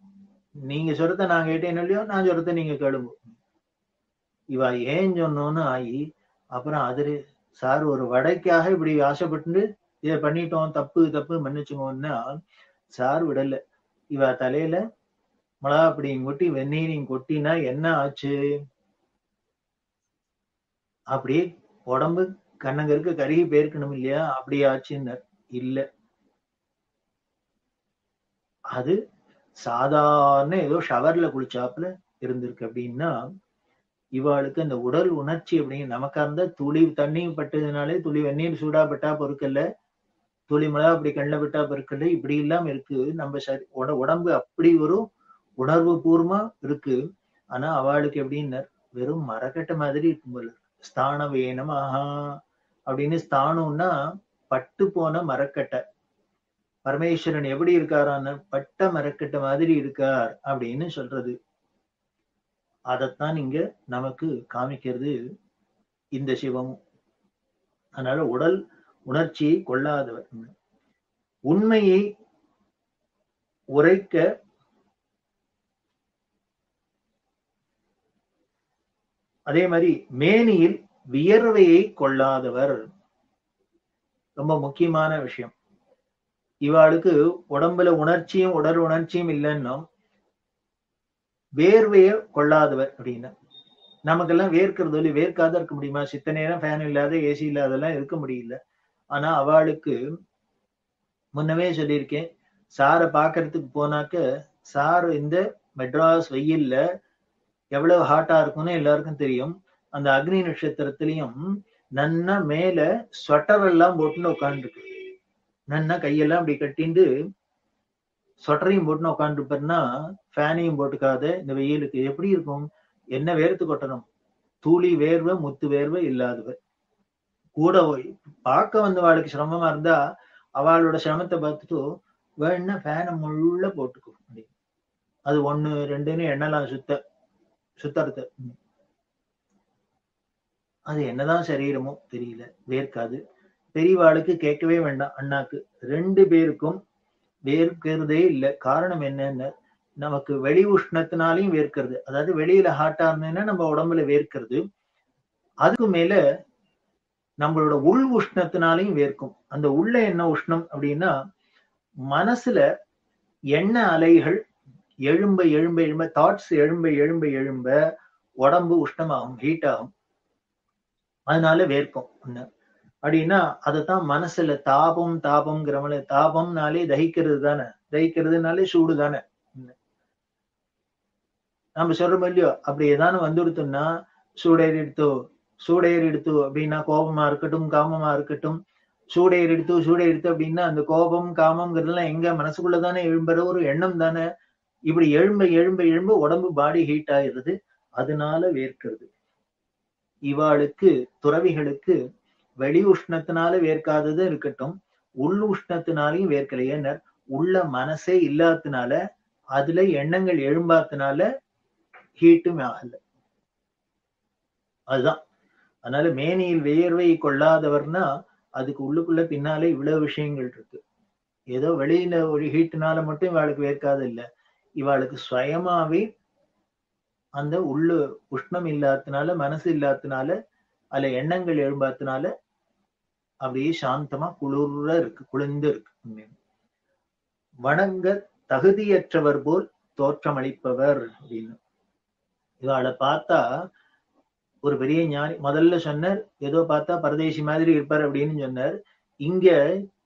நீங்க சொல்றத நான் கேட்டேன் இல்லையோ? நான் சொல்றத நீங்க கேளுங்க. இவ ஏன் சொன்னோன்னு ஆகி அப்புறம் அதிரு சார் ஒரு வடைக்காக இப்படி ஆசைப்பட்டு இதை பண்ணிட்டோம் தப்பு தப்பு மன்னிச்சுக்கோன்னா சார் விடல. இவ தலையில மிளகா மிளகாப்படியும் கொட்டி வெந்நீரையும் கொட்டினா என்ன ஆச்சு? அப்படியே உடம்பு கண்ணங்கருக்கு கருகி போயிருக்கணும் இல்லையா? அப்படி ஆச்சுன்னார். இல்ல. அது சாதாரண ஏதோ ஷவர்ல குளிச்சாப்புல இருந்திருக்கு அப்படின்னா இவாளுக்கு அந்த உடல் உணர்ச்சி அப்படின்னு நமக்கா இருந்தா துளி தண்ணியும் பட்டதுனாலே துளி வெந்நீர் சூடா பட்டா பொறுக்கல துளி மிளகா அப்படி கண்ணில் விட்டா பொறுக்கல்ல. இப்படி இல்லாம இருக்கு. நம்ம சரி உட உடம்பு அப்படி ஒரு உணர்வு பூர்வமா இருக்கு. ஆனா அவளுக்கு எப்படின்னார்? வெறும் மரக்கட்டை மாதிரி இருக்கும் போல. ஸ்தானம் வேணும் ஆஹா அப்படின்னு ஸ்தானம்னா பட்டு போன மரக்கட்டை. பரமேஸ்வரன் எப்படி இருக்காரான்னு பட்ட மரக்கட்ட மாதிரி இருக்கார் அப்படின்னு சொல்றது. அதைத்தான் இங்க நமக்கு காமிக்கிறது இந்த சிவமும் அதனால உடல் உணர்ச்சியை கொள்ளாதவர். உண்மையை உரைக்க அதே மாதிரி மேனியில் வியர்வையை கொள்ளாதவர். ரொம்ப முக்கியமான விஷயம். இவாளுக்கு உடம்புல உணர்ச்சியும் உடல் உணர்ச்சியும் இல்லைன்னா வேர்வையை கொள்ளாதவர் அப்படின்னு. நமக்கெல்லாம் வேர்க்கிறது இல்லை வேர்க்காத இருக்க முடியுமா? சித்த நேரம் ஃபேன் இல்லாத ஏசி இல்லாதெல்லாம் இருக்க முடியல. ஆனா அவளுக்கு முன்னவே சொல்லியிருக்கேன் சாரை பாக்குறதுக்கு போனாக்க சார் இந்த மெட்ராஸ் வெயில்ல எவ்வளவு ஹாட்டா இருக்கும்னு எல்லாருக்கும் தெரியும். அந்த அக்னி நட்சத்திரத்திலையும் நன்னா மேல ஸ்வெட்டர் எல்லாம் போட்டுன்னு உட்காந்துருக்கு நன்னா கையெல்லாம் அப்படி கட்டிண்டு சொட்டரையும் போட்டுன்னு உட்காந்துருப்பாருன்னா ஃபேனையும் போட்டுக்காத இந்த வெயிலுக்கு எப்படி இருக்கும்? என்ன வேர்த்து கொட்டணும்? தூளி வேர்வை முத்து வேர்வை இல்லாதவர். கூட பார்க்க வந்தவாளுக்கு சிரமமா இருந்தா அவளோட சிரமத்தை பார்த்துட்டு வேணா ஃபேனை முள்ள போட்டுக்கும் அது ஒண்ணு ரெண்டுன்னு எண்ணலாம் சுத்த சுத்தறது. அது என்னதான் சரீரமோ தெரியல வேர்க்காது. பெரியவாளுக்கு கேட்கவே வேண்டாம் அண்ணாக்கு. ரெண்டு பேருக்கும் வேர்க்கிறதே இல்லை. காரணம் என்னன்னு நமக்கு வெளி உஷ்ணத்தினாலையும் வேர்க்கிறது. அதாவது வெளியில ஹாட்டா இருந்ததுன்னா நம்ம உடம்புல வேர்க்கிறது. அதுக்கு மேல நம்மளோட உள் உஷ்ணத்தினாலையும் வேர்க்கும். அந்த உள்ள என்ன உஷ்ணம் அப்படின்னா மனசுல எண்ண அலைகள் எழும்ப எழும்ப எழும்ப தாட்ஸ் எழும்ப எழும்ப எழும்ப உடம்பு உஷ்ணமாகும் ஹீட் ஆகும். அதனால வேர்க்கும். ஒண்ணு அப்படின்னா அதைத்தான் மனசுல தாபம் தாபம்ங்கிறவங்கள தாபம்னாலே தகிக்கிறது தானே தகிக்கிறதுனாலே சூடு தானே நம்ம சொல்றோம் இல்லையோ? அப்படி ஏதானு வந்துடுத்தோம்னா சூடேறி எடுத்தோ சூடேறி எடுத்து அப்படின்னா கோபமா இருக்கட்டும் காமமா இருக்கட்டும் சூடேறி எடுத்து சூடேறி எடுத்து அப்படின்னா அந்த கோபம் காமம்ங்கிறதுலாம் எங்க? மனசுக்குள்ளதானே எழும்புற ஒரு எண்ணம் தானே? இப்படி எழும்ப எழும்ப எழும்ப உடம்பு பாடி ஹீட் ஆயிடுது. அதனால வேர்க்கிறது. இவாளுக்கு துறவிகளுக்கு வெளி உஷ்ணத்தினால வேர்க்காதது இருக்கட்டும் உள் உஷ்ணத்தினாலையும் ஏன்னா உள்ள மனசே இல்லாததுனால அதுல எண்ணங்கள் எழும்பாததுனால ஹீட்டும் ஆகல. அதுதான். அதனால மேனியில் வியர்வை கொள்ளாதவர்னா அதுக்கு உள்ளுக்குள்ள பின்னாலே இவ்வளவு விஷயங்கள் இருக்கு. ஏதோ வெளியில ஒரு ஹீட்டுனால மட்டும் இவாளுக்கு வேர்க்காது இல்ல. இவாளுக்கு சுயமாவே அந்த உள்ளு உஷ்ணம் இல்லாததுனால மனசு இல்லாததுனால அதுல எண்ணங்கள் எழும்பாததுனால அப்படியே சாந்தமா குளிர இருக்கு குளிர்ந்து இருக்கு வணங்க தகுதியற்றவர் போல் தோற்றமளிப்பவர் அப்படின்னு. இவாளை பார்த்தா ஒரு பெரிய ஞானி முதல்ல சொன்னார் ஏதோ பார்த்தா பரதேசி மாதிரி இருப்பார் அப்படின்னு சொன்னார். இங்க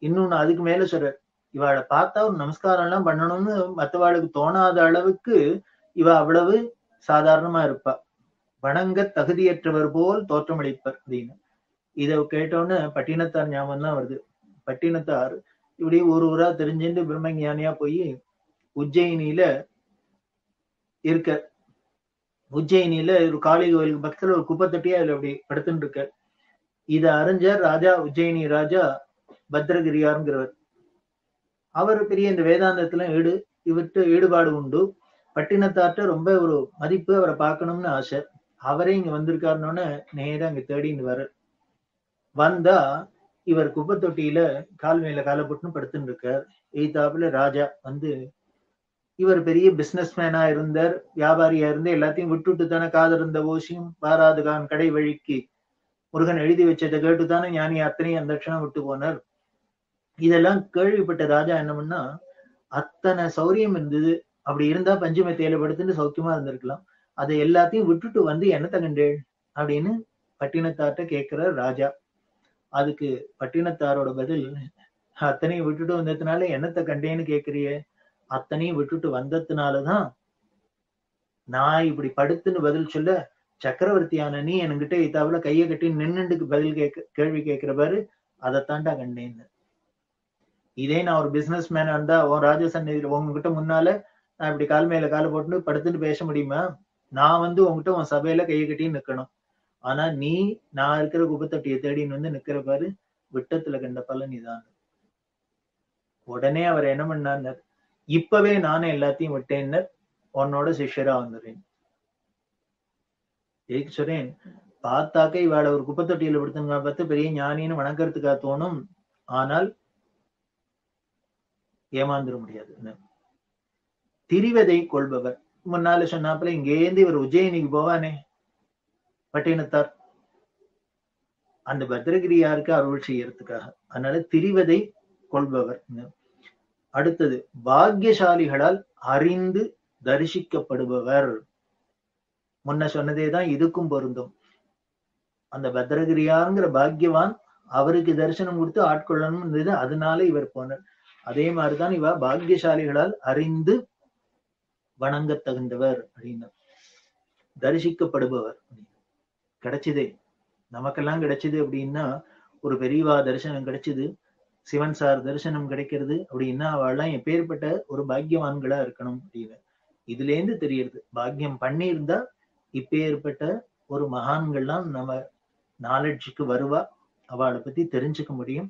இன்னொன்னு அதுக்கு மேல சொல்றார் இவாளை பார்த்தா ஒரு நமஸ்காரம் எல்லாம் பண்ணணும்னு மத்தவாளுக்கு தோணாத அளவுக்கு இவ அவ்வளவு சாதாரணமா இருப்பா. வணங்க தகுதியற்றவர் போல் தோற்றமளிப்பர் அப்படின்னு. இத கேட்டோன்னு பட்டினத்தார் ஞாபகம் தான் வருது. பட்டினத்தார் இப்படி ஒரு ஊரா தெரிஞ்சுட்டு பிரம்மஞானியா போய் உஜ்ஜயினியில இருக்க. உஜ்ஜயினியில ஒரு காளி கோயிலுக்கு பக்கத்துல ஒரு குப்பை தட்டியா அதுல அப்படி படுத்துட்டு இருக்க இத அறிஞர் ராஜா உஜ்ஜயினி ராஜா பத்ரகிரியாருங்கிறவர். அவர் பெரிய இந்த வேதாந்தத்துல ஈடு இவர்கிட்ட ஈடுபாடு உண்டு. பட்டினத்தார்ட்ட ரொம்ப ஒரு மதிப்பு அவரை பார்க்கணும்னு ஆசை. அவரே இங்க வந்திருக்காருன்னு நேரா இங்க தேடின்னு வர்றார். வந்தா இவர் குப்பை தொட்டியில கால் மேல காலை போட்டுன்னு படுத்துன்னு இருக்கார் எய்தாப்புல ராஜா வந்து இவர் பெரிய பிசினஸ் மேனா இருந்தார் வியாபாரியா இருந்து எல்லாத்தையும் விட்டுட்டு தானே காதிருந்த ஓசியும் வாராதுகான் கடை வழிக்கு முருகன் எழுதி வச்சதை கேட்டு தானே ஞானி அத்தனையும் அந்த க்ஷணம் விட்டு போனார். இதெல்லாம் கேள்விப்பட்ட ராஜா என்ன பண்ணா அத்தனை சௌரியம் இருந்தது. அப்படி இருந்தா பஞ்சமத்தையில படுத்துட்டு சௌக்கியமா இருந்திருக்கலாம். அதை எல்லாத்தையும் விட்டுட்டு வந்து என்ன கண்டேள் அப்படின்னு பட்டினத்தாட்ட கேட்கிறார் ராஜா. அதுக்கு பட்டினத்தாரோட பதில் அத்தனையும் விட்டுட்டு வந்ததுனால என்னத்த கண்டேன்னு கேக்குறியே? அத்தனையும் விட்டுட்டு வந்ததுனாலதான் நான் இப்படி படுத்துன்னு பதில் சொல்ல சக்கரவர்த்தியான நீ என்கிட்ட இதாவில கையை கட்டி நின்னுண்டுக்கு பதில் கேட்க கேள்வி கேட்கிற பாரு அதைத்தாண்டா கண்டேன்னு. இதே நான் ஒரு பிசினஸ் மேனா இருந்தா உன் ராஜசன்னிதியில உங்ககிட்ட முன்னால நான் இப்படி கால் மேல கால போட்டு படுத்துட்டு பேச முடியுமா? நான் வந்து உங்ககிட்ட உன் சபையில கையை கட்டி நிக்கணும். ஆனா நீ நான் இருக்கிற குப்பத்தட்டியை தேடின்னு வந்து நிக்கிற பாரு விட்டத்துல கண்ட பலன் இதான் உடனே அவர் என்ன பண்ணார் இப்பவே நானும் எல்லாத்தையும் விட்டேன்னர் உன்னோட சிஷ்யரா வந்துடுறேன் எதுக்கு சொல்றேன் பார்த்தாக்க இவாட ஒரு குப்பத்தொட்டியில விடுத்தா பார்த்து பெரிய ஞானின்னு வணக்கறதுக்காக தோணும். ஆனால் ஏமாந்துட முடியாது. திரிவதை கொள்பவர். முன்னால சொன்னாப்புல இங்கேருந்து இவர் உஜ்ஜயினிக்கு போவானே. பட்டினத்தார் அந்த பத்ரகிரியாருக்கு அருள் செய்யறதுக்காக? அதனால திரிவதை கொள்பவர். அடுத்தது பாக்கியசாலிகளால் அறிந்து தரிசிக்கப்படுபவர். முன்ன சொன்னதேதான் இதுக்கும் பொருந்தும். அந்த பத்திரகிரியாங்கிற பாக்கியவான் அவருக்கு தரிசனம் கொடுத்து ஆட்கொள்ளணும் இருந்தது அதனால இவர் போனார். அதே மாதிரிதான் இவ பாக்கியசாலிகளால் அறிந்து வணங்க தகுந்தவர் அப்படின்னு. தரிசிக்கப்படுபவர் கிடைச்சதே. நமக்கெல்லாம் கிடைச்சது அப்படின்னா ஒரு பெரியவா தரிசனம் கிடைச்சது சிவன் சார் தரிசனம் கிடைக்கிறது அப்படின்னா அவள்லாம் எப்பேற்பட்ட ஒரு பாக்கியவான்களா இருக்கணும் அப்படின்னு. இதுல இருந்து தெரியுது பாக்கியம் பண்ணியிருந்தா இப்பேற்பட்ட ஒரு மகான்கள்லாம் நம்ம நாலெட்ஜுக்கு வருவா அவளை பத்தி தெரிஞ்சுக்க முடியும்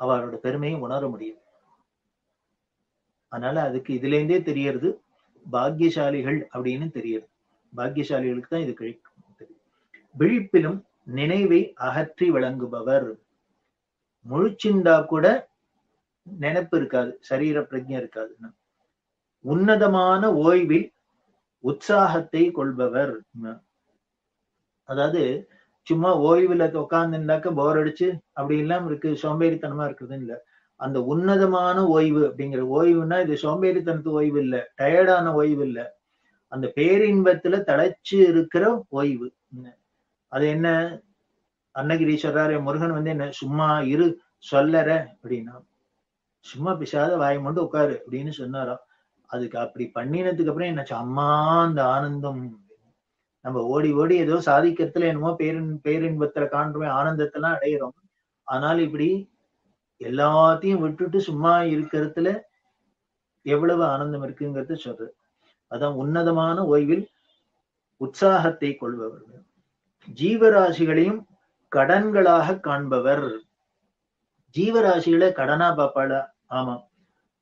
அவளோட பெருமையை உணர முடியும். அதனால அதுக்கு இதுல இருந்தே தெரியறது பாக்கியசாலிகள் அப்படின்னு தெரியறது பாக்கியசாலிகளுக்கு தான் இது கிடைக்கும். விழிப்பிலும் நினைவை அகற்றி விளங்குபவர். முழிச்சிருந்தா கூட நினைப்பு இருக்காது சரீர பிரஜை இருக்காது. உன்னதமான ஓய்வில் உற்சாகத்தை கொள்பவர். அதாவது சும்மா ஓய்வுல உட்கார்ந்துருந்தாக்க போர் அடிச்சு அப்படி எல்லாம் இருக்கு சோம்பேறித்தனமா இருக்குது இல்ல. அந்த உன்னதமான ஓய்வு அப்படிங்கிற ஓய்வுனா இது சோம்பேறித்தனத்து ஓய்வு இல்ல டயர்டான ஓய்வு இல்ல. அந்த பேரின்பத்துல தழைச்சு இருக்கிற ஓய்வு. அது என்ன? அன்னகிரி சொல்றாரு முருகன் வந்து என்ன சும்மா இரு சொல்லற அப்படின்னா சும்மா பிசாத வாய் மட்டும் உட்காரு அப்படின்னு சொன்னாராம். அதுக்கு அப்படி பண்ணினதுக்கு அப்புறம் என்ன அம்மா அந்த ஆனந்தம். நம்ம ஓடி ஓடி ஏதோ சாதிக்கிறதுல என்னமோ பேரின் பேரின்பத்துல காண்றோமே ஆனந்தத்தெல்லாம் அடையிறோம். ஆனால் இப்படி எல்லாத்தையும் விட்டுட்டு சும்மா இருக்கிறதுல எவ்வளவு ஆனந்தம் இருக்குங்கிறது சொல்றது அதான் உன்னதமான ஓய்வில் உற்சாகத்தை கொள்பவர்கள். ஜீவராசிகளையும் கடன்களாக காண்பவர். ஜீவராசிகளை கடனா பாப்பாளா ஆமா.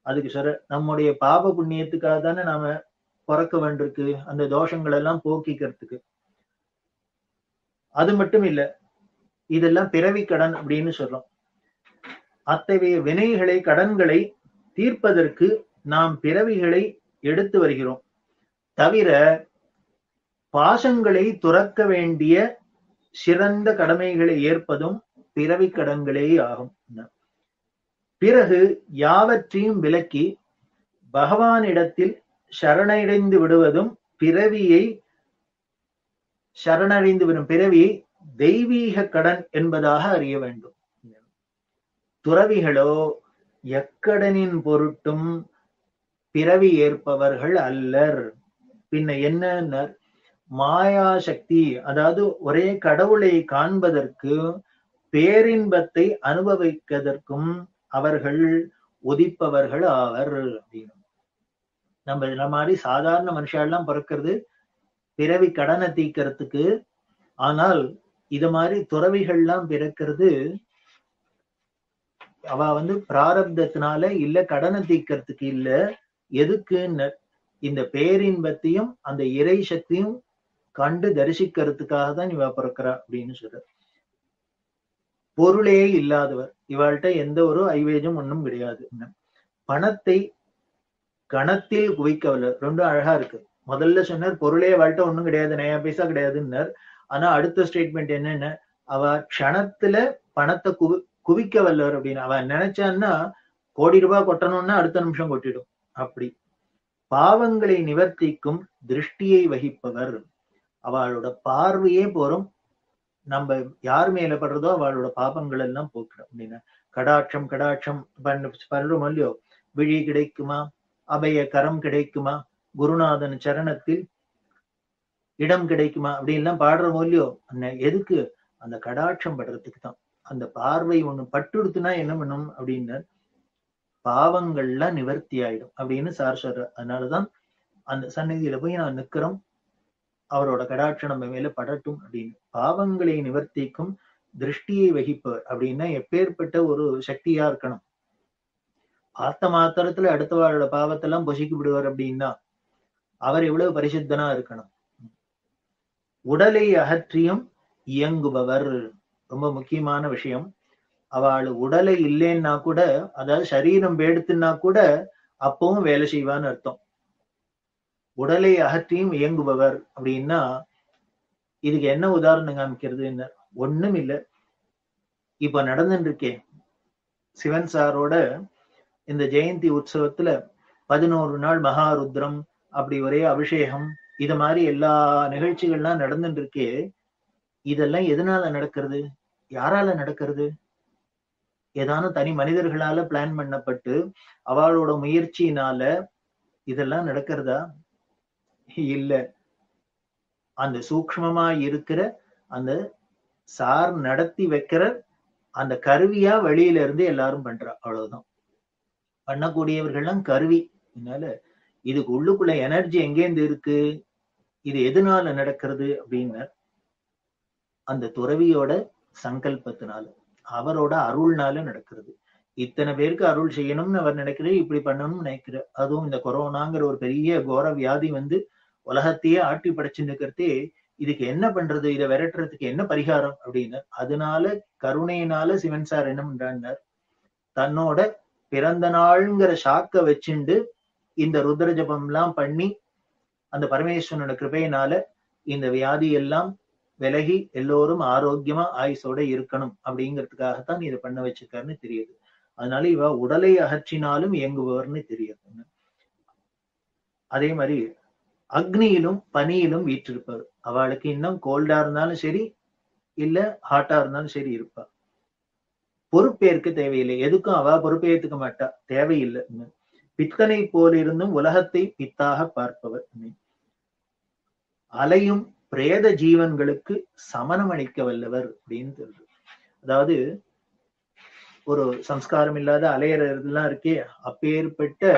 அதுக்கு சார் நம்முடைய பாப புண்ணியத்துக்காக தானே நாம பிறக்க வேண்டியிருக்கு அந்த தோஷங்கள் எல்லாம் போக்கிக்கிறதுக்கு. அது மட்டும் இல்ல இதெல்லாம் பிறவி கடன் அப்படின்னு சொல்றோம். அத்தகைய வினைகளை கடன்களை தீர்ப்பதற்கு நாம் பிறவிகளை எடுத்து வருகிறோம். தவிர பாசங்களை துறக்க வேண்டிய சிறந்த கடமைகளை ஏற்பதும் பிறவி கடன்களே ஆகும். பிறகு யாவற்றையும் விலக்கி பகவானிடத்தில் சரணடைந்து விடுவதும் பிறவியை சரணடைந்து விடும் பிறவியை தெய்வீக கடன் என்பதாக அறிய வேண்டும். துறவிகளோ எக்கடனின் பொருட்டும் பிறவி ஏற்பவர்கள் அல்லர். பின்ன என்ன மாயா சக்தி அதாவது ஒரே கடவுளை காண்பதற்கு பேரின்பத்தை அனுபவிப்பதற்கும் அவர்கள் ஒதிப்பவர்கள் ஆவர் அப்படின்னு. நம்ம இந்த மாதிரி சாதாரண மனுஷாலாம் பிறக்கிறது பிறவி கடனை தீக்கிறதுக்கு ஆனால் இது மாதிரி துறவிகள்லாம் பிறக்கிறது அவ வந்து பிராரப்தத்தினால இல்ல கடனை தீக்கிறதுக்கு இல்ல. எதுக்குன்னு இந்த பேரின்பத்தையும் அந்த இறை சக்தியும் கண்டு தரிசிக்கிறதுக்காக தான் இவ பிறக்கிறா அப்படின்னு சொல்ற பொருளே இல்லாதவர். இவாள்கிட்ட எந்த ஒரு ஐவேஜும் ஒன்றும் கிடையாது. பணத்தை கணத்தில் குவிக்கவில்லை ரெண்டும் அழகா இருக்கு. முதல்ல சொன்னார் பொருளே வாழ்க்கை ஒண்ணும் கிடையாது நயா பைசா கிடையாதுன்னார். ஆனா அடுத்த ஸ்டேட்மெண்ட் என்னன்னு? அவ க்ஷணத்துல பணத்தை குவி குவிக்க வல்லவர் அப்படின்னு. அவ நினைச்சான்னா கோடி ரூபாய் கொட்டணும்னா அடுத்த நிமிஷம் கொட்டிடும். அப்படி. பாவங்களை நிவர்த்திக்கும் திருஷ்டியை வகிப்பவர். அவளோட பார்வையே போறோம் நம்ம யார் மேல படுறதோ அவளோட பாபங்கள் எல்லாம் போக்கிடும். அப்படின்னா. கடாட்சம் கடாட்சம். பண்ண பண்றோம் இல்லையோ? விழி கிடைக்குமா? அபய கரம் கிடைக்குமா? குருநாதன் சரணத்தில் இடம் கிடைக்குமா? அப்படின்லாம் பாடுறோம் இல்லையோ? எதுக்கு? அந்த கடாட்சம் படுறதுக்கு தான். அந்த பார்வை ஒண்ணு பட்டுடுத்துனா என்ன பண்ணும்? அப்படின்னு பாவங்கள்லாம் நிவர்த்தி ஆயிடும். அப்படின்னு சார் சொல்ற அதனாலதான் அந்த சந்நிதியில போய் நான் நிக்கிறோம். அவரோட கடாட்சம் நம்ம மேல படட்டும் அப்படின்னு. பாவங்களை நிவர்த்திக்கும் திருஷ்டியை வகிப்பவர் அப்படின்னா எப்பேற்பட்ட ஒரு சக்தியா இருக்கணும். பார்த்த மாத்திரத்துல அடுத்தவாரோட பாவத்தெல்லாம் பொசிக்கி விடுவார் அப்படின்னா அவர் எவ்வளவு பரிசுத்தனா இருக்கணும். உடலை அகற்றியும் இயங்குபவர். ரொம்ப முக்கியமான விஷயம். அவள் உடலை இல்லைன்னா கூட அதாவது சரீரம் வேடுத்துன்னா கூட அப்பவும் வேலை செய்வான்னு அர்த்தம். உடலை அகற்றியும் இயங்குபவர் அப்படின்னா இதுக்கு என்ன உதாரணம் காமிக்கிறது என்ன ஒண்ணும் இல்லை. இப்ப நடந்துட்டு இருக்கேன் சிவன் சாரோட இந்த ஜெயந்தி உற்சவத்துல பதினோரு நாள் மகாருத்ரம் அப்படி ஒரே அபிஷேகம் இது மாதிரி எல்லா நிகழ்ச்சிகள்லாம் நடந்துட்டு இருக்கே இதெல்லாம் எதனால நடக்கிறது? யாரால நடக்கிறது? ஏதானும் தனி மனிதர்களால பிளான் பண்ணப்பட்டு அவளோட முயற்சியினால இதெல்லாம் நடக்கிறதா? இல்ல. அந்த சூக்மமா இருக்கிற அந்த சார் நடத்தி வைக்கிற அந்த கருவியா வெளியில இருந்து எல்லாரும் பண்றா அவ்வளவுதான். பண்ணக்கூடியவர்கள்லாம் கருவி. அதனால இதுக்கு உள்ளுக்குள்ள எனர்ஜி எங்கேருந்து இருக்கு? இது எதனால நடக்கிறது அப்படின்னு அந்த துறவியோட சங்கல்பத்தினால அவரோட அருள்னால நடக்கிறது. இத்தனை பேருக்கு அருள் செய்யணும்னு அவர் நினைக்கிறார் இப்படி பண்ணணும்னு நினைக்கிறார். அதுவும் இந்த கொரோனாங்கிற ஒரு பெரிய கோர வியாதி வந்து உலகத்தையே ஆட்டி படைச்சுன்னுக்கிறதே இதுக்கு என்ன பண்றது? இதை விரட்டுறதுக்கு என்ன பரிகாரம்? அப்படின்னு அதனால கருணையினால சிவன் சார் என்ன பண்றார் தன்னோட பிறந்த நாள்ங்கிற ஷாக்க வச்சுண்டு இந்த ருத்ர ஜபம் எல்லாம் பண்ணி அந்த பரமேஸ்வரனோட கிருபையினால இந்த வியாதி எல்லாம் விலகி எல்லோரும் ஆரோக்கியமா ஆயுசோட இருக்கணும் அப்படிங்கிறதுக்காகத்தான் இதை பண்ண வச்சிருக்காருன்னு தெரியுது. அதனால இவ உடலை அகற்றினாலும் இயங்குபவர்னு தெரியுது அதே மாதிரி அக்னியிலும் பனியிலும் வீற்றிருப்பார். அவளுக்கு இன்னும் கோல்டா இருந்தாலும் சரி இல்ல ஹாட்டா இருந்தாலும் சரி இருப்பா பொறுப்பேற்க தேவையில்லை. எதுக்கும் அவ பொறுப்பேற்றுக்க மாட்டா. தேவையில்லை. பித்தனை போல் இருந்தும் உலகத்தை பித்தாக பார்ப்பவர். அலையும் பிரேத ஜீவன்களுக்கு சமணம் அளிக்க வல்லவர் அப்படின்னு அதாவது ஒரு சம்ஸ்காரம் இல்லாத அலையறதுலாம் இருக்கே அப்பேற்பட்ட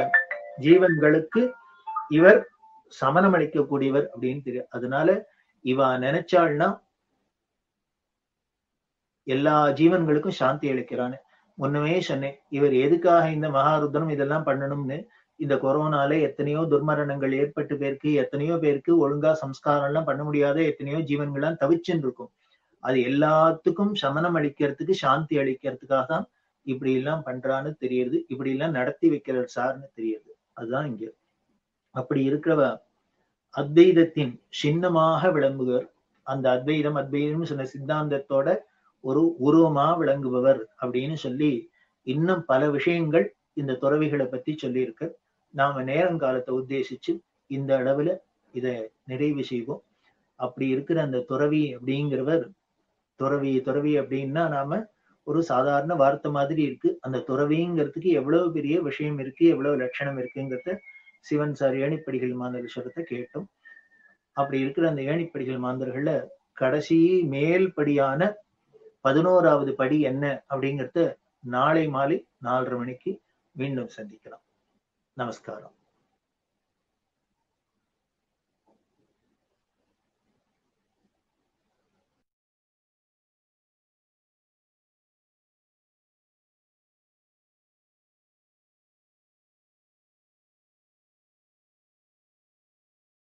ஜீவன்களுக்கு இவர் சமணம் அளிக்கக்கூடியவர் அப்படின்னு தெரியும் அதனால இவ நினைச்சாள்னா எல்லா ஜீவன்களுக்கும் சாந்தி அளிக்கிறான்னு. முன்னமே சொன்னேன் இவர் எதுக்காக இந்த மகாருத்ரம் இதெல்லாம் பண்ணணும்னு? இந்த கொரோனால எத்தனையோ துர்மரணங்கள் ஏற்பட்டு பேருக்கு எத்தனையோ பேருக்கு ஒழுங்கா சம்ஸ்காரம் எல்லாம் பண்ண முடியாத எத்தனையோ ஜீவன்கள்லாம் தவிச்சுன்னு இருக்கும் அது எல்லாத்துக்கும் சமணம் அளிக்கிறதுக்கு சாந்தி அளிக்கிறதுக்காக தான் இப்படி எல்லாம் பண்றான்னு தெரியுது இப்படி எல்லாம் நடத்தி வைக்கிறார் சார்னு தெரியுது. அதுதான் இங்க அப்படி இருக்கிறவ அத்வைதத்தின் சின்னமாக விளங்குவர். அந்த அத்வைதம் அத்வைதம் சொன்ன சித்தாந்தத்தோட ஒரு உருவமா விளங்குபவர் அப்படின்னு சொல்லி இன்னும் பல விஷயங்கள் இந்த துறவிகளை பத்தி சொல்லியிருக்கு. நாம நேரங்காலத்தை உத்தேசிச்சு இந்த அளவுல இதை நிறைவு செய்வோம். அப்படி இருக்கிற அந்த துறவி அப்படிங்கிறவர் துறவி துறவி அப்படின்னா நாம ஒரு சாதாரண வார்த்தை மாதிரி இருக்கு. அந்த துறவிங்கிறதுக்கு எவ்வளவு பெரிய விஷயம் இருக்கு எவ்வளவு லட்சணம் இருக்குங்கிறத சிவன் சார் ஏணிப்படிகள் மாந்தர்ஷரத்தை கேட்டோம். அப்படி இருக்கிற அந்த ஏணிப்படிகள் மாந்தர்கள்ல கடைசி மேல்படியான பதினோராவது படி என்ன அப்படிங்கிறத நாளை மாலை நாலரை மணிக்கு மீண்டும் சந்திக்கலாம். நமஸ்காரம்.